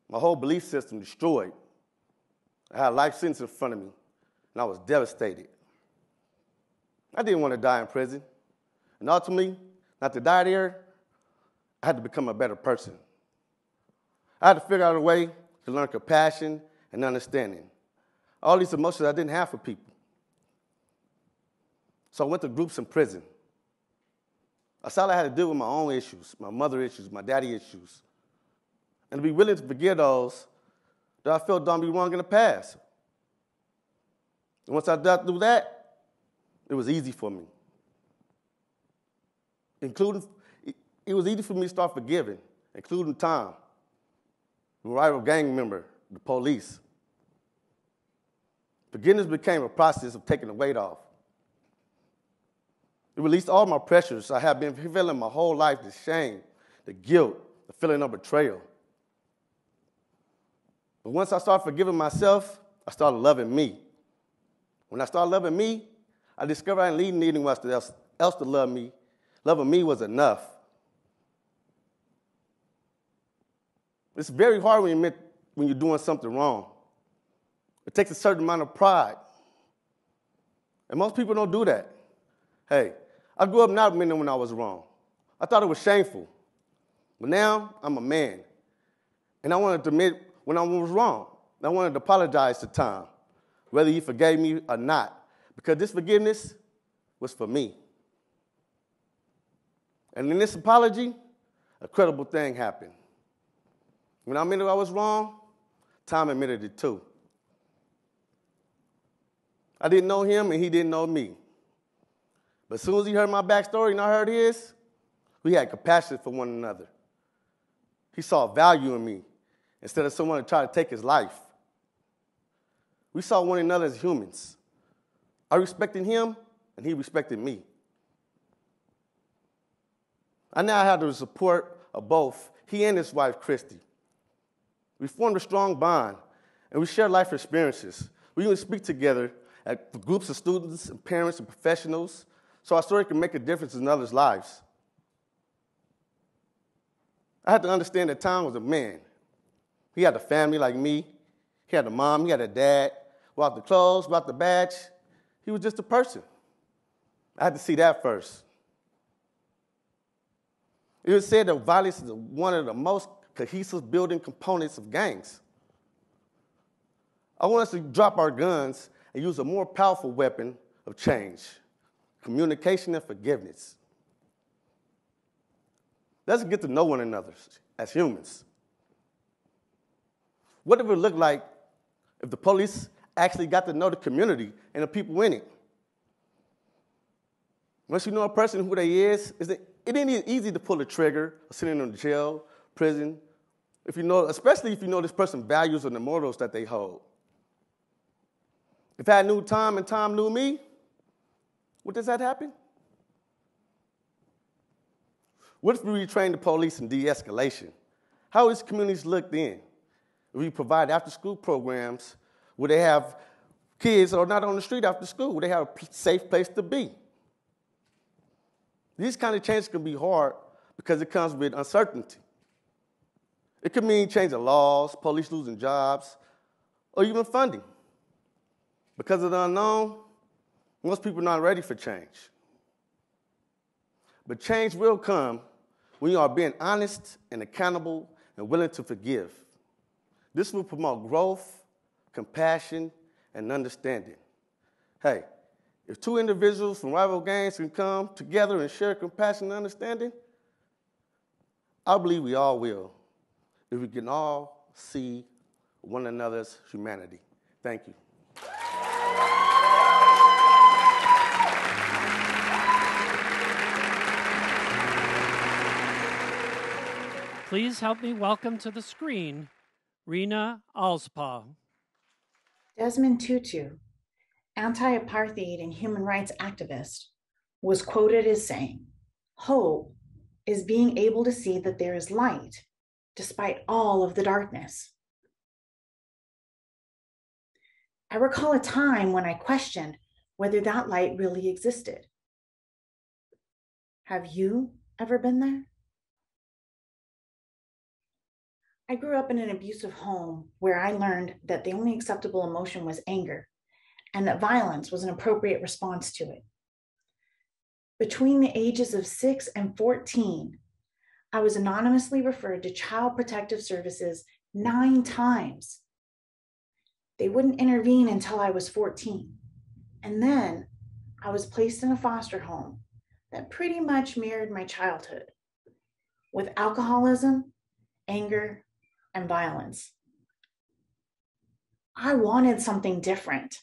My whole belief system destroyed. I had a life sentence in front of me, and I was devastated. I didn't want to die in prison. And ultimately, not to die there, I had to become a better person. I had to figure out a way to learn compassion and understanding all these emotions I didn't have for people. So I went to groups in prison. I saw I had to deal with my own issues, my mother issues, my daddy issues. And to be willing to forgive those that I felt done me wrong in the past. And once I got through that, it was easy for me. Including, it was easy for me to start forgiving, including Tom, the rival gang member, the police. Forgiveness became a process of taking the weight off. It released all my pressures I have been feeling my whole life the shame, the guilt, the feeling of betrayal. But once I started forgiving myself, I started loving me. When I started loving me, I discovered I didn't need anyone else, else to love me. Loving me was enough. It's very hard when, you when you're doing something wrong. It takes a certain amount of pride. And most people don't do that. Hey, I grew up not admitting when I was wrong. I thought it was shameful. But now I'm a man. And I wanted to admit when I was wrong. I wanted to apologize to Tom, whether he forgave me or not, because this forgiveness was for me. And in this apology, a credible thing happened. When I admitted I was wrong, Tom admitted it too. I didn't know him and he didn't know me. But as soon as he heard my backstory and I heard his, we had compassion for one another. He saw value in me instead of someone to try to take his life. We saw one another as humans. I respected him and he respected me. I now have the support of both he and his wife, Christy. We formed a strong bond and we share life experiences. We even speak together at groups of students and parents and professionals so our story can make a difference in others' lives. I had to understand that Tom was a man. He had a family like me. He had a mom, he had a dad. Without the clothes, without the badge, he was just a person. I had to see that first. It was said that violence is one of the most cohesive building components of gangs. I want us to drop our guns and use a more powerful weapon of change communication and forgiveness. Let's get to know one another as humans. What would it look like if the police actually got to know the community and the people in it? Once you know a person who they is, it ain't easy to pull a trigger or send them to jail, prison, if you know, especially if you know this person values and the morals that they hold. If I knew Tom and Tom knew me, what does that happen? What if we retrain the police in de escalation? How is communities looked in? If we provide after school programs where they have kids that are not on the street after school, where they have a safe place to be. These kind of changes can be hard because it comes with uncertainty. It could mean changing laws, police losing jobs, or even funding. Because of the unknown, most people are not ready for change. But change will come when you are being honest and accountable and willing to forgive. This will promote growth, compassion, and understanding. Hey, if two individuals from rival gangs can come together and share compassion and understanding, I believe we all will, if we can all see one another's humanity. Thank you. Please help me welcome to the screen Rena Alspaugh. Desmond Tutu, anti apartheid and human rights activist, was quoted as saying, Hope is being able to see that there is light despite all of the darkness. I recall a time when I questioned whether that light really existed. Have you ever been there? I grew up in an abusive home where I learned that the only acceptable emotion was anger and that violence was an appropriate response to it. Between the ages of 6 and 14, I was anonymously referred to Child Protective Services nine times. They wouldn't intervene until I was 14. And then I was placed in a foster home that pretty much mirrored my childhood with alcoholism, anger, and violence. I wanted something different,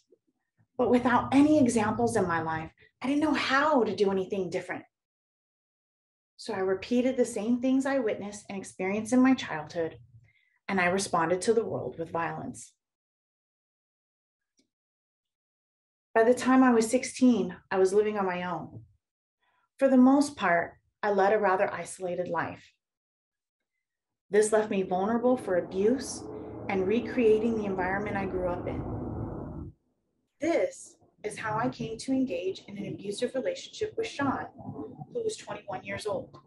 but without any examples in my life, I didn't know how to do anything different. So I repeated the same things I witnessed and experienced in my childhood, and I responded to the world with violence. By the time I was 16, I was living on my own. For the most part, I led a rather isolated life. This left me vulnerable for abuse and recreating the environment I grew up in. This is how I came to engage in an abusive relationship with Sean, who was 21 years old.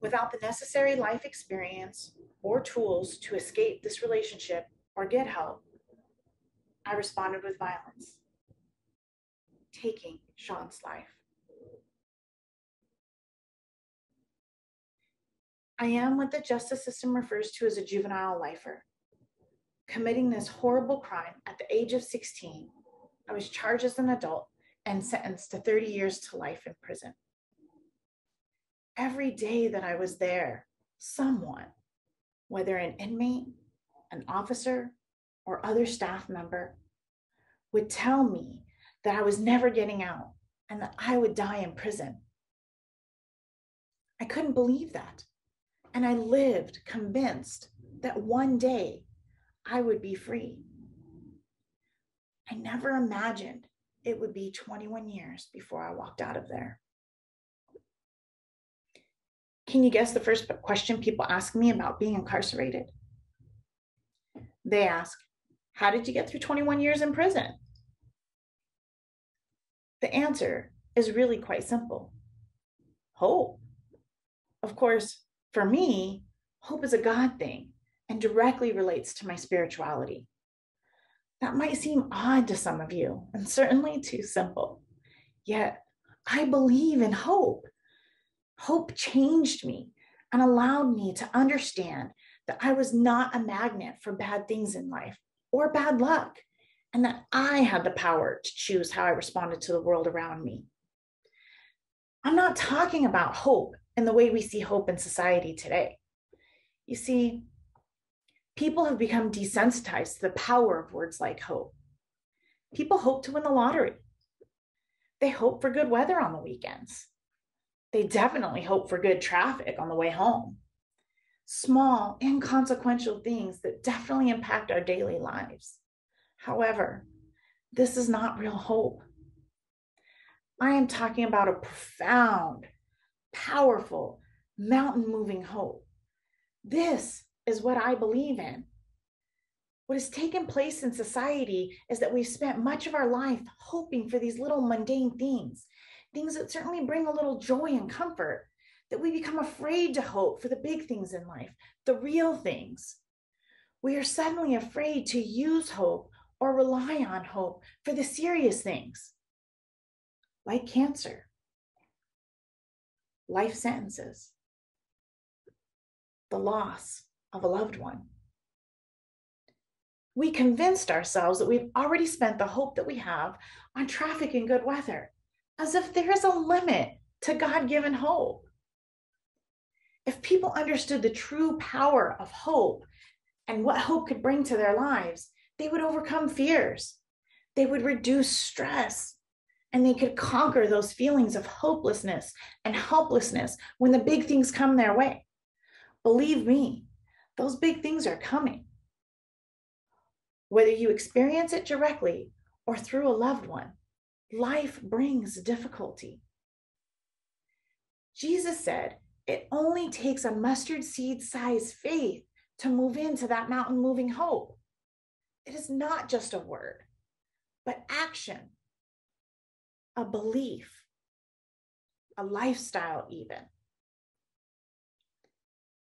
Without the necessary life experience or tools to escape this relationship or get help, I responded with violence, taking Sean's life. I am what the justice system refers to as a juvenile lifer. Committing this horrible crime at the age of 16, I was charged as an adult and sentenced to 30 years to life in prison. Every day that I was there, someone, whether an inmate, an officer, or other staff member, would tell me that I was never getting out and that I would die in prison. I couldn't believe that. And I lived convinced that one day I would be free. I never imagined it would be 21 years before I walked out of there. Can you guess the first question people ask me about being incarcerated? They ask, How did you get through 21 years in prison? The answer is really quite simple hope. Of course, for me, hope is a God thing and directly relates to my spirituality. That might seem odd to some of you and certainly too simple. Yet I believe in hope. Hope changed me and allowed me to understand that I was not a magnet for bad things in life or bad luck, and that I had the power to choose how I responded to the world around me. I'm not talking about hope and the way we see hope in society today. You see, people have become desensitized to the power of words like hope. People hope to win the lottery. They hope for good weather on the weekends. They definitely hope for good traffic on the way home. Small, inconsequential things that definitely impact our daily lives. However, this is not real hope. I am talking about a profound, powerful, mountain moving hope. This is what I believe in. What has taken place in society is that we've spent much of our life hoping for these little mundane things, things that certainly bring a little joy and comfort, that we become afraid to hope for the big things in life, the real things. We are suddenly afraid to use hope or rely on hope for the serious things, like cancer, life sentences, the loss of a loved one. We convinced ourselves that we've already spent the hope that we have on traffic and good weather, as if there is a limit to God given hope. If people understood the true power of hope and what hope could bring to their lives, they would overcome fears. They would reduce stress and they could conquer those feelings of hopelessness and helplessness when the big things come their way. Believe me, those big things are coming. Whether you experience it directly or through a loved one, life brings difficulty. Jesus said it only takes a mustard seed size faith to move into that mountain moving hope. It is not just a word, but action a belief, a lifestyle, even.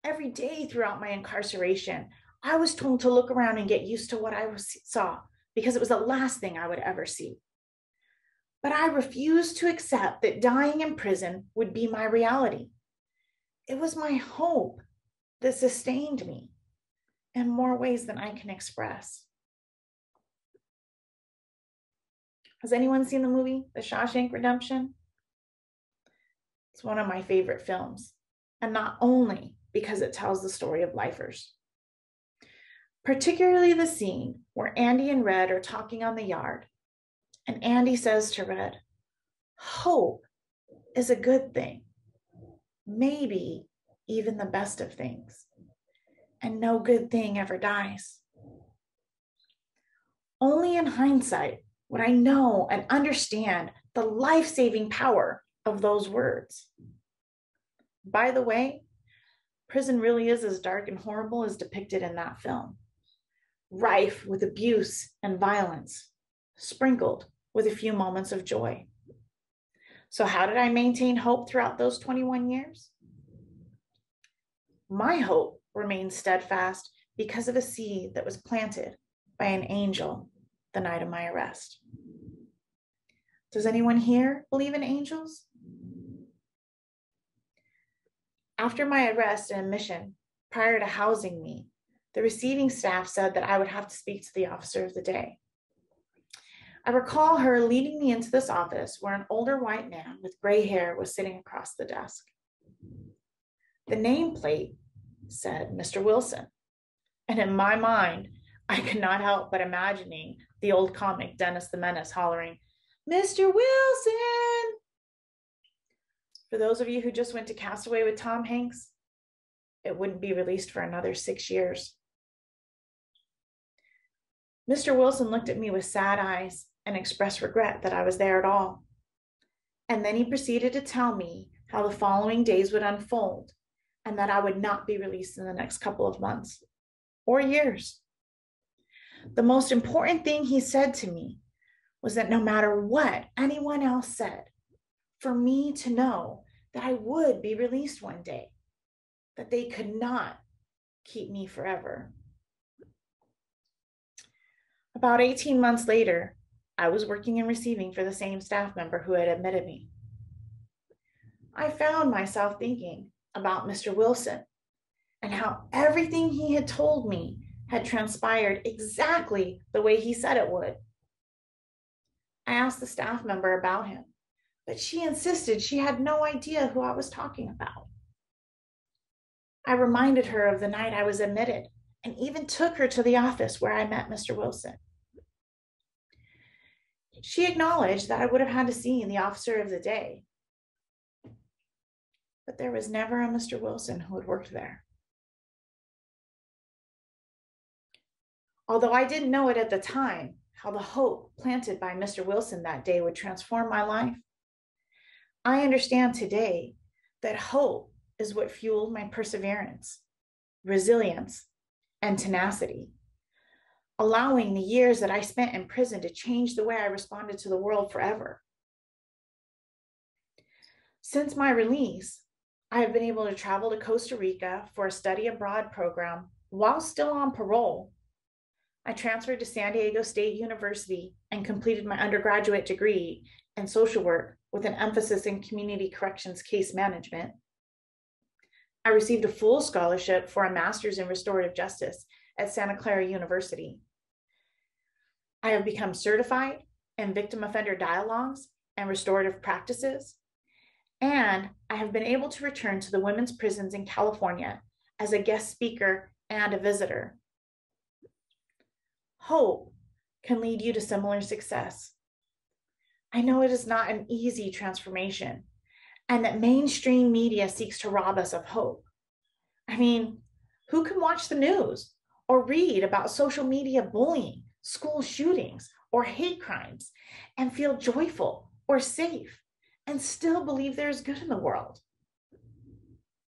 Every day throughout my incarceration, I was told to look around and get used to what I saw because it was the last thing I would ever see. But I refused to accept that dying in prison would be my reality. It was my hope that sustained me in more ways than I can express. Has anyone seen the movie The Shawshank Redemption? It's one of my favorite films, and not only because it tells the story of lifers. Particularly the scene where Andy and Red are talking on the yard, and Andy says to Red, Hope is a good thing, maybe even the best of things, and no good thing ever dies. Only in hindsight would I know and understand the life saving power of those words. By the way, prison really is as dark and horrible as depicted in that film, rife with abuse and violence, sprinkled with a few moments of joy. So, how did I maintain hope throughout those 21 years? My hope remained steadfast because of a seed that was planted by an angel the night of my arrest. Does anyone here believe in angels? After my arrest and admission, prior to housing me, the receiving staff said that I would have to speak to the officer of the day. I recall her leading me into this office where an older white man with gray hair was sitting across the desk. The nameplate said Mr. Wilson. And in my mind, I could not help but imagining the old comic Dennis the Menace hollering, Mr. Wilson. For those of you who just went to Castaway with Tom Hanks, it wouldn't be released for another six years. Mr. Wilson looked at me with sad eyes and expressed regret that I was there at all. And then he proceeded to tell me how the following days would unfold and that I would not be released in the next couple of months or years. The most important thing he said to me was that no matter what anyone else said, for me to know that I would be released one day, that they could not keep me forever. About 18 months later, I was working and receiving for the same staff member who had admitted me. I found myself thinking about Mr. Wilson and how everything he had told me had transpired exactly the way he said it would. I asked the staff member about him, but she insisted she had no idea who I was talking about. I reminded her of the night I was admitted and even took her to the office where I met Mr. Wilson. She acknowledged that I would have had to see the officer of the day, but there was never a Mr. Wilson who had worked there. Although I didn't know it at the time, how the hope planted by Mr. Wilson that day would transform my life, I understand today that hope is what fueled my perseverance, resilience, and tenacity, allowing the years that I spent in prison to change the way I responded to the world forever. Since my release, I have been able to travel to Costa Rica for a study abroad program while still on parole. I transferred to San Diego State University and completed my undergraduate degree in social work with an emphasis in community corrections case management. I received a full scholarship for a master's in restorative justice at Santa Clara University. I have become certified in victim offender dialogues and restorative practices and I have been able to return to the women's prisons in California as a guest speaker and a visitor. Hope can lead you to similar success. I know it is not an easy transformation and that mainstream media seeks to rob us of hope. I mean, who can watch the news or read about social media bullying, school shootings, or hate crimes and feel joyful or safe? and still believe there's good in the world.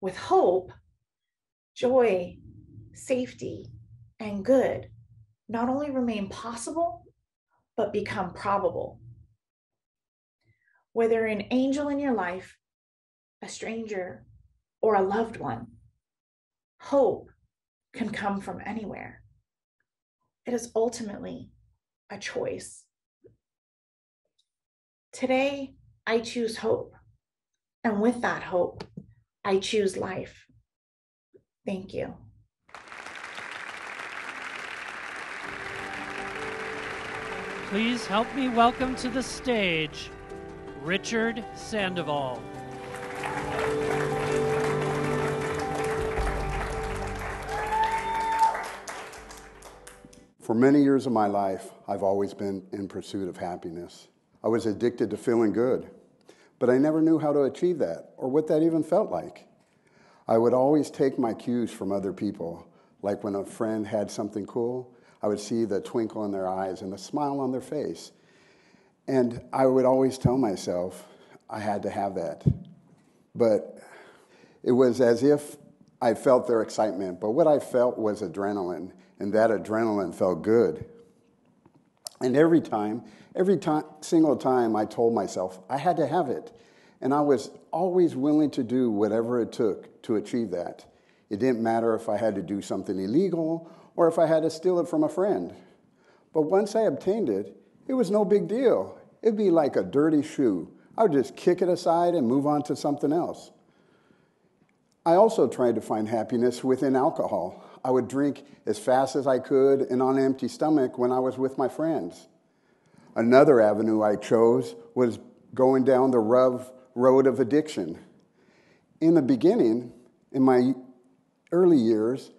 With hope, joy, safety, and good not only remain possible, but become probable. Whether an angel in your life, a stranger, or a loved one, hope can come from anywhere. It is ultimately a choice. Today, I choose hope. And with that hope, I choose life. Thank you. Please help me welcome to the stage Richard Sandoval. For many years of my life, I've always been in pursuit of happiness. I was addicted to feeling good, but I never knew how to achieve that or what that even felt like. I would always take my cues from other people, like when a friend had something cool, I would see the twinkle in their eyes and the smile on their face. And I would always tell myself I had to have that. But it was as if I felt their excitement, but what I felt was adrenaline, and that adrenaline felt good. And every time, every time, single time, I told myself I had to have it. And I was always willing to do whatever it took to achieve that. It didn't matter if I had to do something illegal or if I had to steal it from a friend. But once I obtained it, it was no big deal. It'd be like a dirty shoe. I would just kick it aside and move on to something else. I also tried to find happiness within alcohol. I would drink as fast as I could and on an empty stomach when I was with my friends. Another avenue I chose was going down the rough road of addiction. In the beginning, in my early years,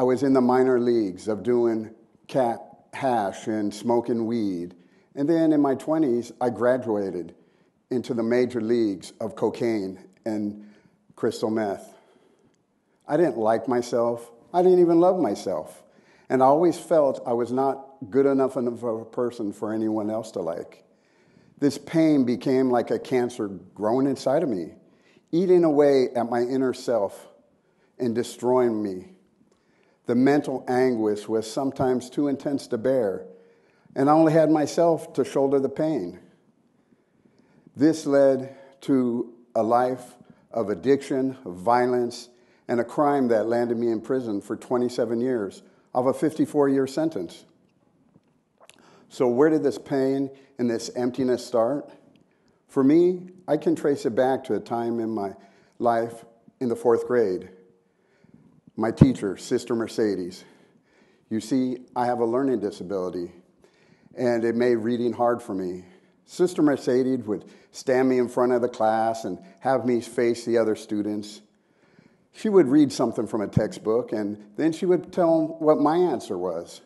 I was in the minor leagues of doing cat hash and smoking weed. And then in my 20s, I graduated into the major leagues of cocaine and crystal meth. I didn't like myself. I didn't even love myself. And I always felt I was not good enough of a person for anyone else to like. This pain became like a cancer growing inside of me, eating away at my inner self and destroying me. The mental anguish was sometimes too intense to bear, and I only had myself to shoulder the pain. This led to a life of addiction, of violence, and a crime that landed me in prison for 27 years of a 54 year sentence. So, where did this pain and this emptiness start? For me, I can trace it back to a time in my life in the fourth grade. My teacher, Sister Mercedes. You see, I have a learning disability, and it made reading hard for me. Sister Mercedes would stand me in front of the class and have me face the other students. She would read something from a textbook, and then she would tell them what my answer was.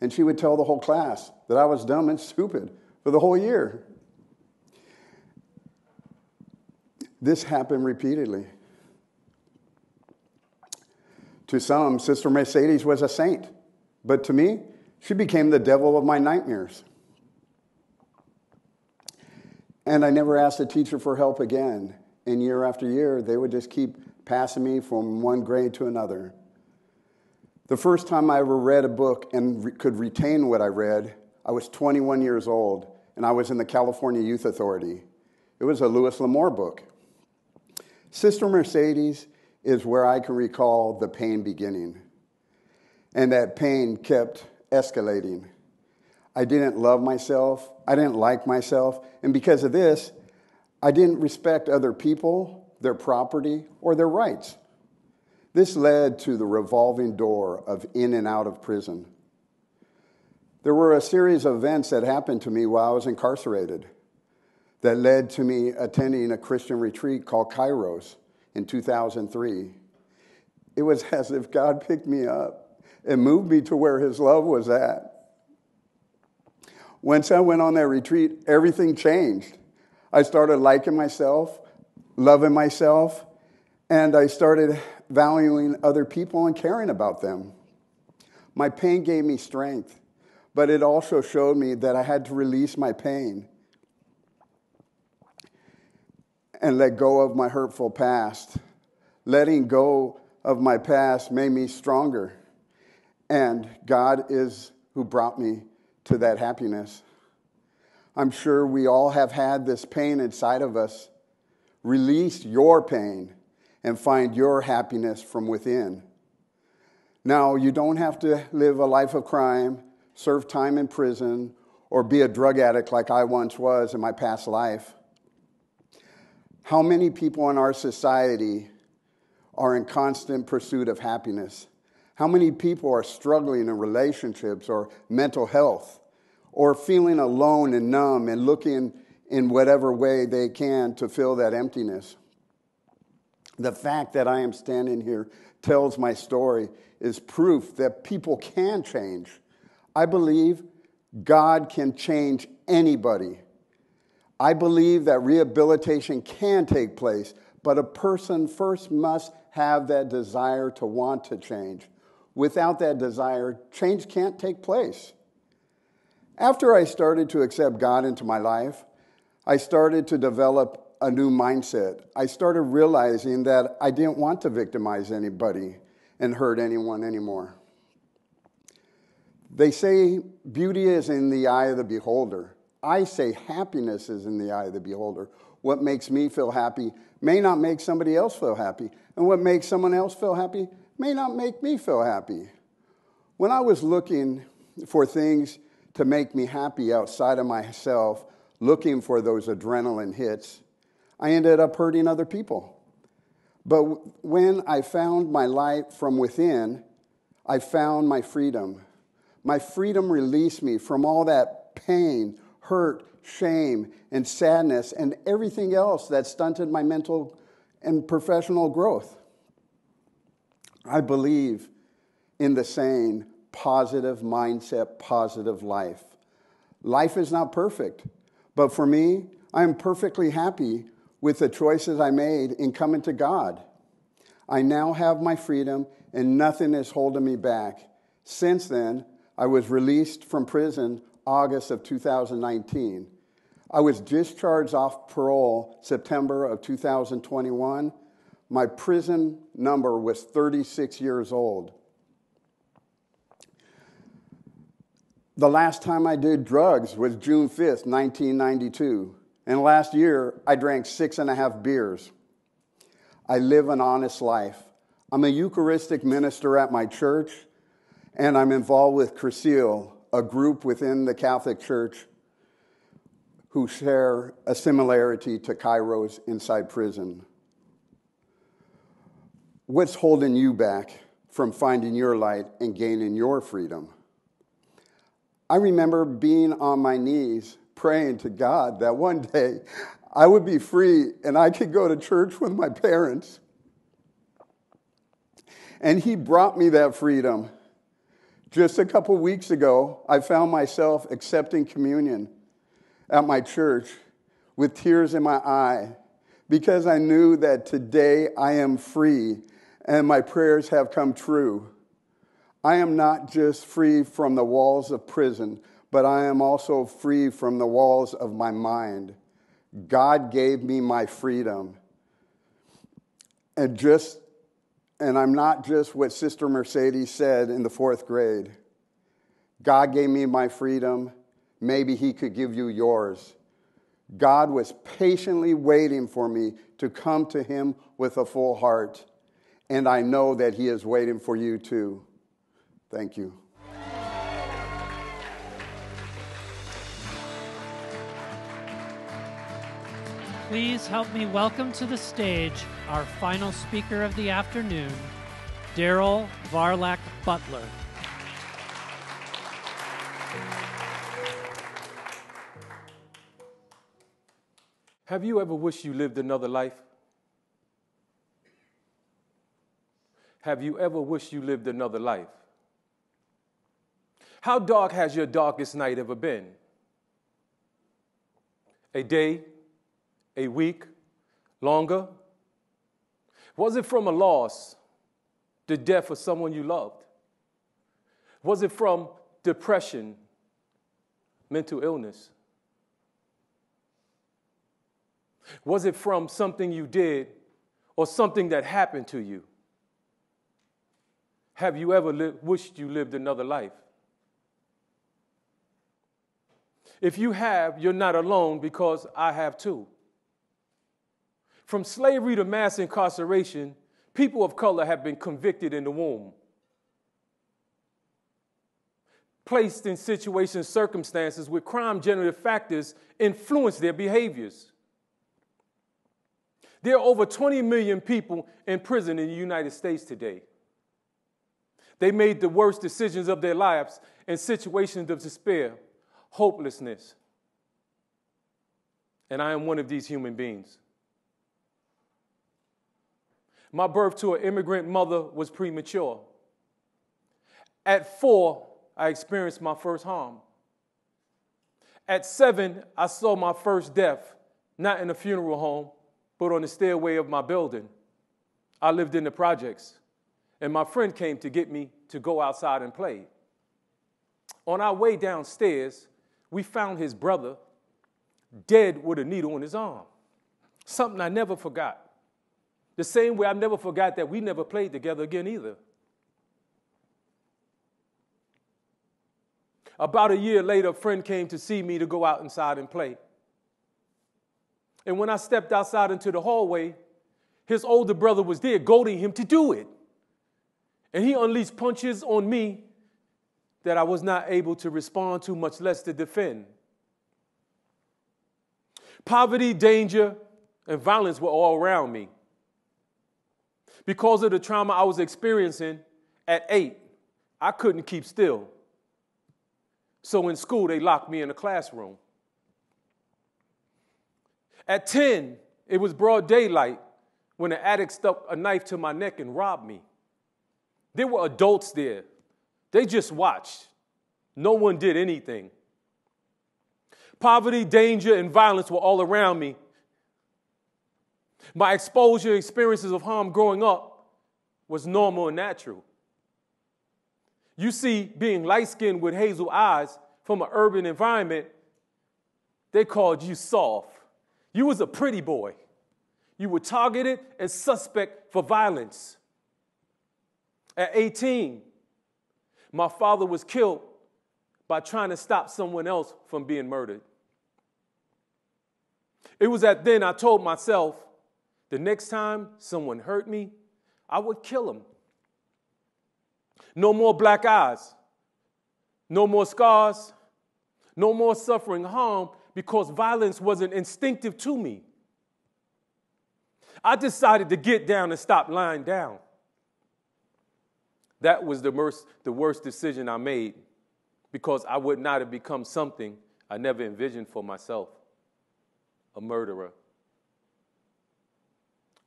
And she would tell the whole class that I was dumb and stupid for the whole year. This happened repeatedly. To some, Sister Mercedes was a saint, but to me, she became the devil of my nightmares. And I never asked a teacher for help again. And year after year, they would just keep passing me from one grade to another. The first time I ever read a book and re- could retain what I read, I was 21 years old, and I was in the California Youth Authority. It was a Louis L'Amour book. Sister Mercedes is where I can recall the pain beginning. And that pain kept escalating. I didn't love myself. I didn't like myself. And because of this, I didn't respect other people, their property, or their rights. This led to the revolving door of in and out of prison. There were a series of events that happened to me while I was incarcerated that led to me attending a Christian retreat called Kairos in 2003. It was as if God picked me up and moved me to where His love was at. Once I went on that retreat, everything changed. I started liking myself, loving myself, and I started valuing other people and caring about them. My pain gave me strength, but it also showed me that I had to release my pain and let go of my hurtful past. Letting go of my past made me stronger, and God is who brought me to that happiness. I'm sure we all have had this pain inside of us. Release your pain and find your happiness from within. Now, you don't have to live a life of crime, serve time in prison, or be a drug addict like I once was in my past life. How many people in our society are in constant pursuit of happiness? How many people are struggling in relationships or mental health or feeling alone and numb and looking in whatever way they can to fill that emptiness? The fact that I am standing here tells my story is proof that people can change. I believe God can change anybody. I believe that rehabilitation can take place, but a person first must have that desire to want to change. Without that desire, change can't take place. After I started to accept God into my life, I started to develop a new mindset. I started realizing that I didn't want to victimize anybody and hurt anyone anymore. They say beauty is in the eye of the beholder. I say happiness is in the eye of the beholder. What makes me feel happy may not make somebody else feel happy, and what makes someone else feel happy may not make me feel happy. When I was looking for things to make me happy outside of myself, looking for those adrenaline hits, I ended up hurting other people. But when I found my light from within, I found my freedom. My freedom released me from all that pain, hurt, shame, and sadness, and everything else that stunted my mental and professional growth. I believe in the saying, positive mindset, positive life. Life is not perfect, but for me, I am perfectly happy with the choices I made in coming to God. I now have my freedom and nothing is holding me back. Since then, I was released from prison August of 2019. I was discharged off parole September of 2021. My prison number was 36 years old. The last time I did drugs was June 5th, 1992. And last year, I drank six and a half beers. I live an honest life. I'm a Eucharistic minister at my church, and I'm involved with Cursillo, a group within the Catholic Church who share a similarity to Kairos inside prison. What's holding you back from finding your light and gaining your freedom? I remember being on my knees praying to God that one day I would be free and I could go to church with my parents. And He brought me that freedom. Just a couple weeks ago, I found myself accepting communion at my church with tears in my eye because I knew that today I am free and my prayers have come true. I am not just free from the walls of prison, but I am also free from the walls of my mind. God gave me my freedom. And just and I'm not just what Sister Mercedes said in the fourth grade. God gave me my freedom. Maybe He could give you yours. God was patiently waiting for me to come to Him with a full heart. And I know that He is waiting for you too. Thank you. Please help me welcome to the stage our final speaker of the afternoon, Daryl Varlack Butler. Have you ever wished you lived another life? Have you ever wished you lived another life? How dark has your darkest night ever been? A day, a week, longer? Was it from a loss, the death of someone you loved? Was it from depression, mental illness? Was it from something you did or something that happened to you? Have you ever li- wished you lived another life? If you have, you're not alone because I have too. From slavery to mass incarceration, people of color have been convicted in the womb, placed in situations, circumstances where crime generative factors influence their behaviors. There are over 20 million people in prison in the United States today. They made the worst decisions of their lives in situations of despair hopelessness. And I am one of these human beings. My birth to an immigrant mother was premature. At four, I experienced my first harm. At seven, I saw my first death, not in a funeral home, but on the stairway of my building. I lived in the projects, and my friend came to get me to go outside and play. On our way downstairs, we found his brother dead with a needle in his arm. Something I never forgot. The same way I never forgot that we never played together again either. About a year later, a friend came to see me to go out inside and play. And when I stepped outside into the hallway, his older brother was there, goading him to do it. And he unleashed punches on me that I was not able to respond to, much less to defend. Poverty, danger, and violence were all around me. Because of the trauma I was experiencing at eight, I couldn't keep still. So in school, they locked me in a classroom. At 10, it was broad daylight when an addict stuck a knife to my neck and robbed me. There were adults there. They just watched. No one did anything. Poverty, danger, and violence were all around me. My exposure experiences of harm growing up was normal and natural. You see, being light skinned with hazel eyes from an urban environment, they called you soft. You was a pretty boy. You were targeted and suspect for violence. At 18, my father was killed by trying to stop someone else from being murdered. It was at then I told myself the next time someone hurt me, I would kill them. No more black eyes, no more scars, no more suffering harm because violence wasn't instinctive to me. I decided to get down and stop lying down. That was the worst, the worst decision I made because I would not have become something I never envisioned for myself a murderer.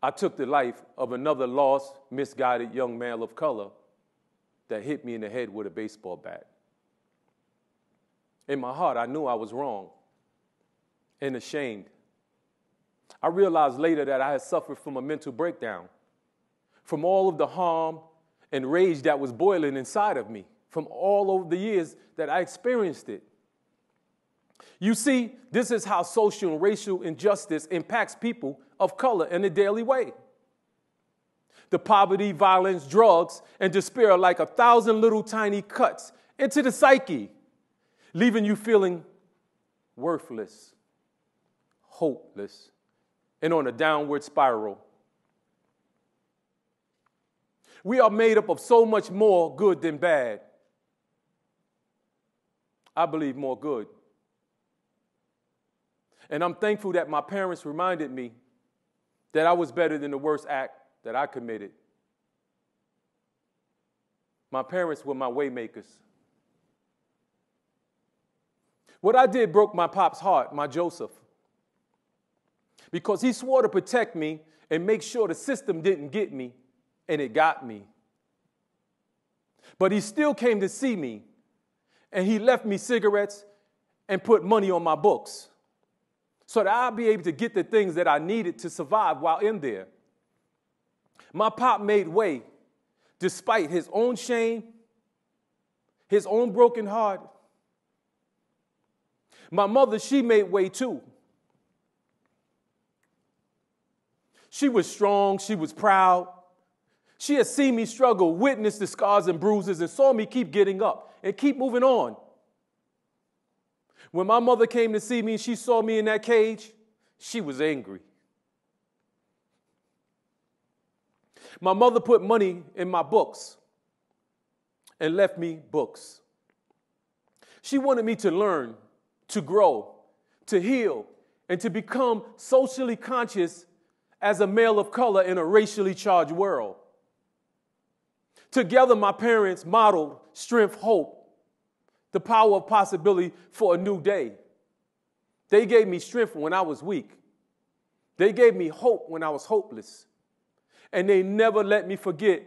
I took the life of another lost, misguided young male of color that hit me in the head with a baseball bat. In my heart, I knew I was wrong and ashamed. I realized later that I had suffered from a mental breakdown, from all of the harm and rage that was boiling inside of me, from all over the years that I experienced it. You see, this is how social and racial injustice impacts people of color in a daily way. The poverty, violence, drugs, and despair are like a thousand little tiny cuts into the psyche, leaving you feeling worthless, hopeless, and on a downward spiral. We are made up of so much more good than bad. I believe more good. And I'm thankful that my parents reminded me that I was better than the worst act that I committed. My parents were my waymakers. What I did broke my pop's heart, my Joseph, because he swore to protect me and make sure the system didn't get me, and it got me. But he still came to see me, and he left me cigarettes and put money on my books so that I'll be able to get the things that I needed to survive while in there. My pop made way despite his own shame, his own broken heart. My mother, she made way too. She was strong, she was proud. She had seen me struggle, witnessed the scars and bruises, and saw me keep getting up and keep moving on. When my mother came to see me and she saw me in that cage, she was angry. My mother put money in my books and left me books. She wanted me to learn, to grow, to heal, and to become socially conscious as a male of color in a racially charged world. Together, my parents modeled strength, hope, the power of possibility for a new day. They gave me strength when I was weak. They gave me hope when I was hopeless. And they never let me forget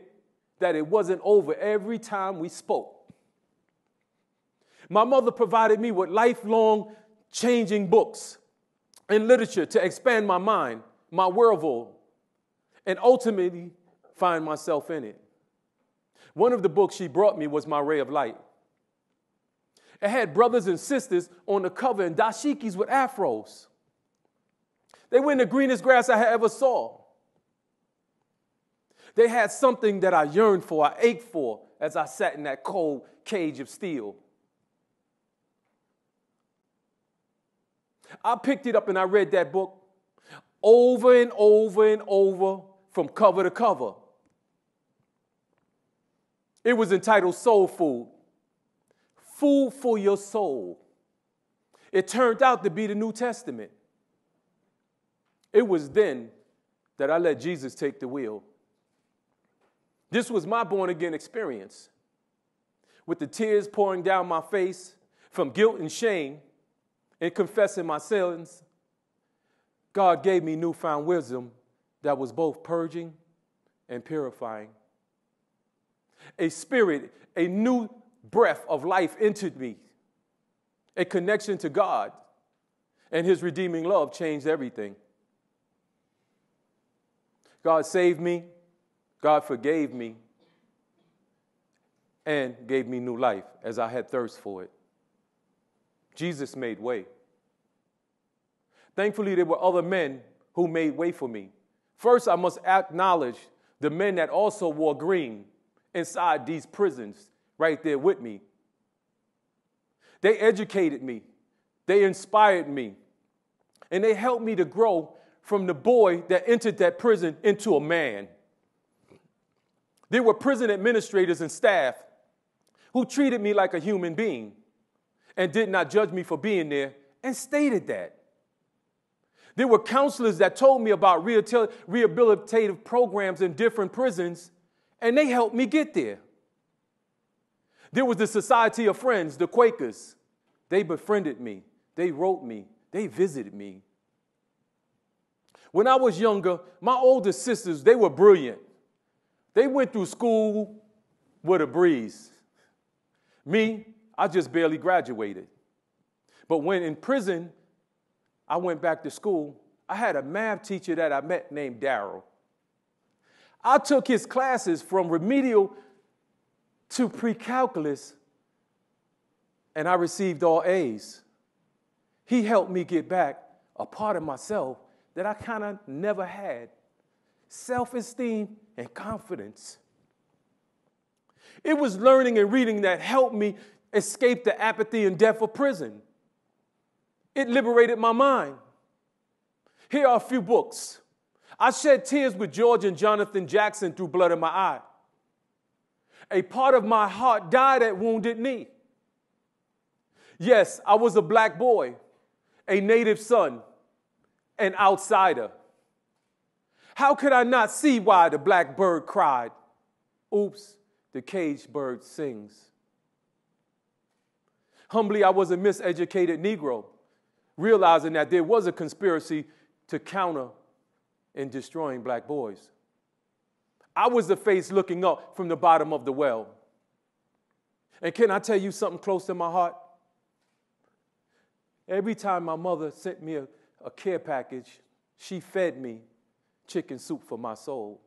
that it wasn't over every time we spoke. My mother provided me with lifelong changing books and literature to expand my mind, my worldview, and ultimately find myself in it. One of the books she brought me was My Ray of Light. It had brothers and sisters on the cover and dashikis with afros. They were in the greenest grass I ever saw. They had something that I yearned for, I ached for as I sat in that cold cage of steel. I picked it up and I read that book over and over and over from cover to cover. It was entitled Soul Food Food for Your Soul. It turned out to be the New Testament. It was then that I let Jesus take the wheel. This was my born again experience. With the tears pouring down my face from guilt and shame and confessing my sins, God gave me newfound wisdom that was both purging and purifying. A spirit, a new breath of life entered me, a connection to God, and His redeeming love changed everything. God saved me, God forgave me, and gave me new life as I had thirst for it. Jesus made way. Thankfully, there were other men who made way for me. First, I must acknowledge the men that also wore green inside these prisons right there with me. They educated me, they inspired me, and they helped me to grow from the boy that entered that prison into a man. There were prison administrators and staff who treated me like a human being and did not judge me for being there and stated that. There were counselors that told me about rehabilitative programs in different prisons, and they helped me get there. There was the Society of Friends, the Quakers. They befriended me, they wrote me, they visited me. When I was younger, my older sisters, they were brilliant. They went through school with a breeze. Me, I just barely graduated. But when in prison, I went back to school. I had a math teacher that I met named Darrell. I took his classes from remedial to pre calculus, and I received all A's. He helped me get back a part of myself that I kind of never had self esteem and confidence. It was learning and reading that helped me escape the apathy and death of prison. It liberated my mind. Here are a few books. I shed tears with George and Jonathan Jackson through Blood in My Eye. A part of my heart died at Wounded Knee. Yes, I was a black boy, a native son, an outsider. How could I not see why the black bird cried? Oops, the caged bird sings. Humbly, I was a miseducated Negro, realizing that there was a conspiracy to counter in destroying black boys. I was the face looking up from the bottom of the well. And can I tell you something close to my heart? Every time my mother sent me a, a care package, she fed me chicken soup for my soul.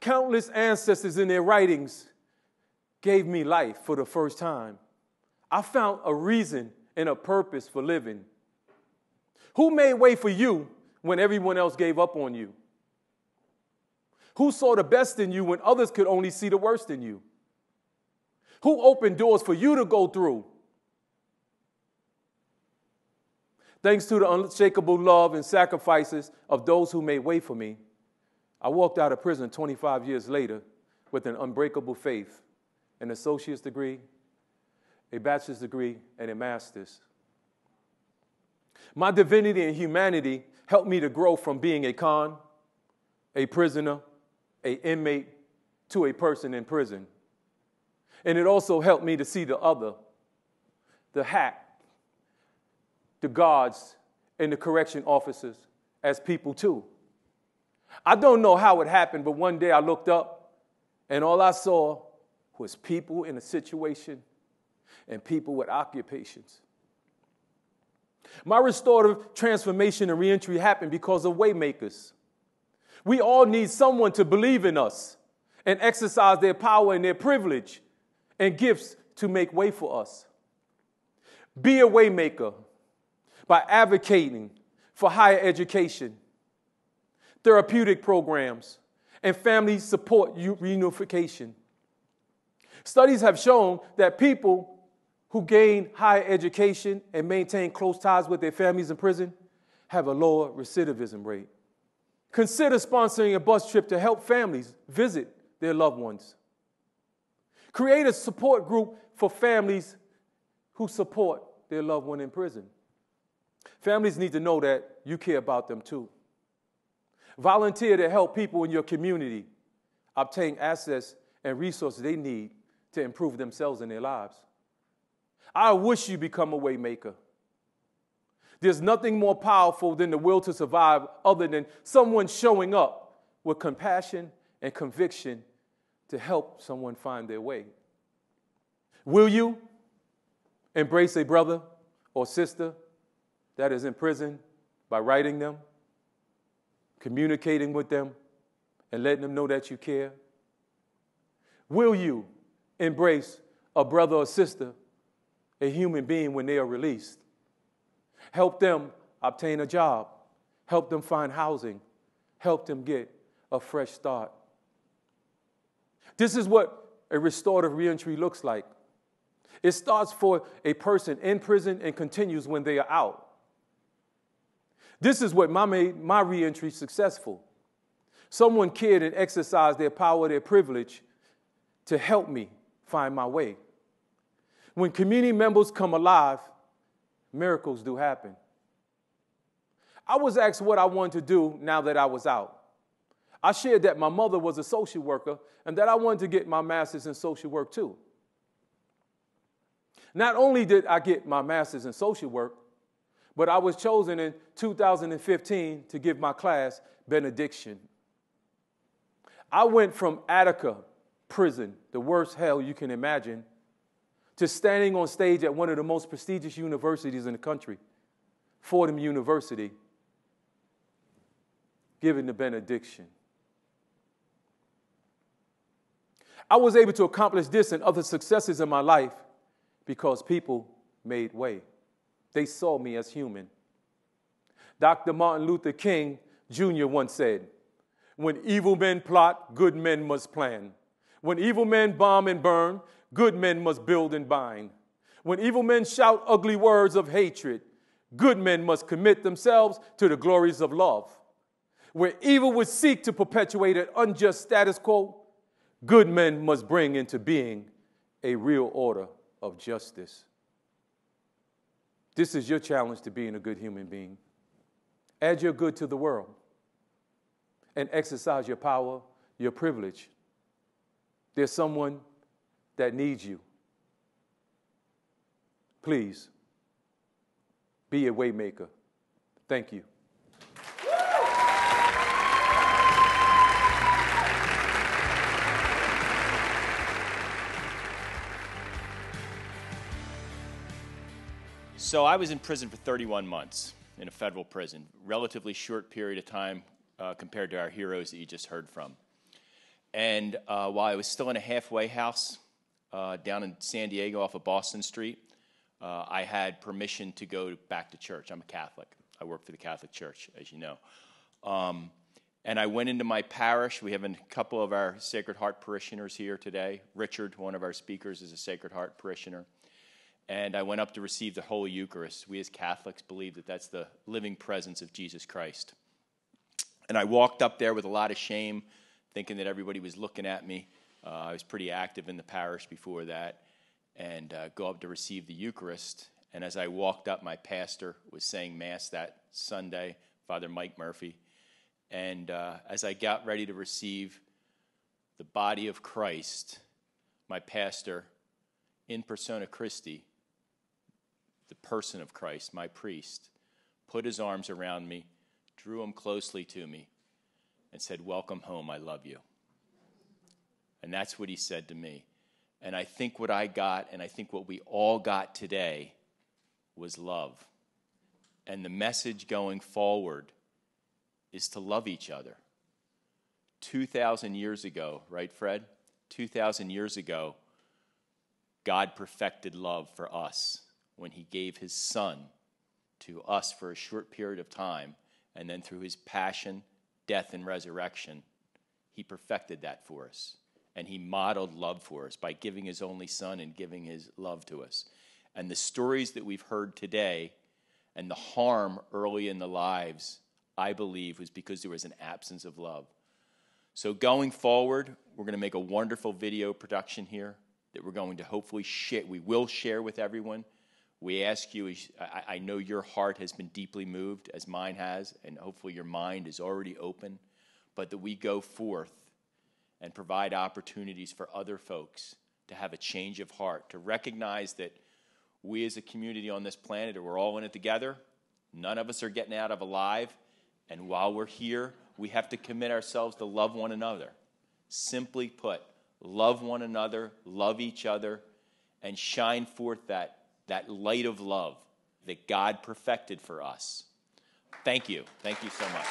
Countless ancestors in their writings gave me life for the first time. I found a reason and a purpose for living. Who made way for you when everyone else gave up on you? Who saw the best in you when others could only see the worst in you? Who opened doors for you to go through? Thanks to the unshakable love and sacrifices of those who made way for me, I walked out of prison 25 years later with an unbreakable faith, an associate's degree, a bachelor's degree, and a master's. My divinity and humanity helped me to grow from being a con, a prisoner, a inmate to a person in prison. And it also helped me to see the other, the hack, the guards, and the correction officers as people too. I don't know how it happened, but one day I looked up and all I saw was people in a situation and people with occupations. My restorative transformation and reentry happened because of waymakers. We all need someone to believe in us and exercise their power and their privilege and gifts to make way for us. Be a waymaker by advocating for higher education, therapeutic programs, and family support reunification. Studies have shown that people who gain higher education and maintain close ties with their families in prison have a lower recidivism rate. Consider sponsoring a bus trip to help families visit their loved ones. Create a support group for families who support their loved one in prison. Families need to know that you care about them too. Volunteer to help people in your community obtain access and resources they need to improve themselves and their lives. I wish you become a waymaker. There's nothing more powerful than the will to survive other than someone showing up with compassion and conviction to help someone find their way. Will you embrace a brother or sister that is in prison by writing them, communicating with them, and letting them know that you care? Will you embrace a brother or sister, a human being, when they are released? Help them obtain a job, help them find housing, help them get a fresh start. This is what a restorative reentry looks like. It starts for a person in prison and continues when they are out. This is what my made my reentry successful. Someone cared and exercised their power, their privilege to help me find my way. When community members come alive, miracles do happen. I was asked what I wanted to do now that I was out. I shared that my mother was a social worker and that I wanted to get my master's in social work too. Not only did I get my master's in social work, but I was chosen in 2015 to give my class benediction. I went from Attica prison, the worst hell you can imagine, to standing on stage at one of the most prestigious universities in the country, Fordham University, giving the benediction. I was able to accomplish this and other successes in my life because people made way. They saw me as human. Dr. Martin Luther King Jr. once said, When evil men plot, good men must plan. When evil men bomb and burn, good men must build and bind. When evil men shout ugly words of hatred, good men must commit themselves to the glories of love. Where evil would seek to perpetuate an unjust status quo, good men must bring into being a real order of justice. This is your challenge to being a good human being. Add your good to the world and exercise your power, your privilege. There's someone that needs you. Please be a waymaker. Thank you. So I was in prison for 31 months in a federal prison, relatively short period of time uh, compared to our heroes that you just heard from. And uh, while I was still in a halfway house uh, down in San Diego off of Boston Street, uh, I had permission to go back to church. I'm a Catholic. I work for the Catholic Church, as you know. Um, and I went into my parish. We have a couple of our Sacred Heart parishioners here today. Richard, one of our speakers, is a Sacred Heart parishioner and I went up to receive the Holy Eucharist. We as Catholics believe that that's the living presence of Jesus Christ. And I walked up there with a lot of shame, thinking that everybody was looking at me. Uh, I was pretty active in the parish before that, and uh, go up to receive the Eucharist. And as I walked up, my pastor was saying Mass that Sunday, Father Mike Murphy. And uh, as I got ready to receive the body of Christ, my pastor, in persona Christi, the person of Christ, my priest, put his arms around me, drew him closely to me, and said, Welcome home, I love you. And that's what he said to me. And I think what I got, and I think what we all got today, was love. And the message going forward is to love each other. 2,000 years ago, right, Fred? 2,000 years ago, God perfected love for us when he gave his son to us for a short period of time, and then through his passion, death, and resurrection, he perfected that for us. And he modeled love for us by giving his only son and giving his love to us. And the stories that we've heard today and the harm early in the lives, I believe, was because there was an absence of love. So going forward, we're going to make a wonderful video production here that we're going to hopefully share. We will share with everyone. We ask you, I know your heart has been deeply moved, as mine has, and hopefully your mind is already open, but that we go forth and provide opportunities for other folks to have a change of heart, to recognize that we as a community on this planet, we're all in it together. None of us are getting out of alive. And while we're here, we have to commit ourselves to love one another. Simply put, love one another, love each other, and shine forth that, that light of love that God perfected for us. Thank you. Thank you so much.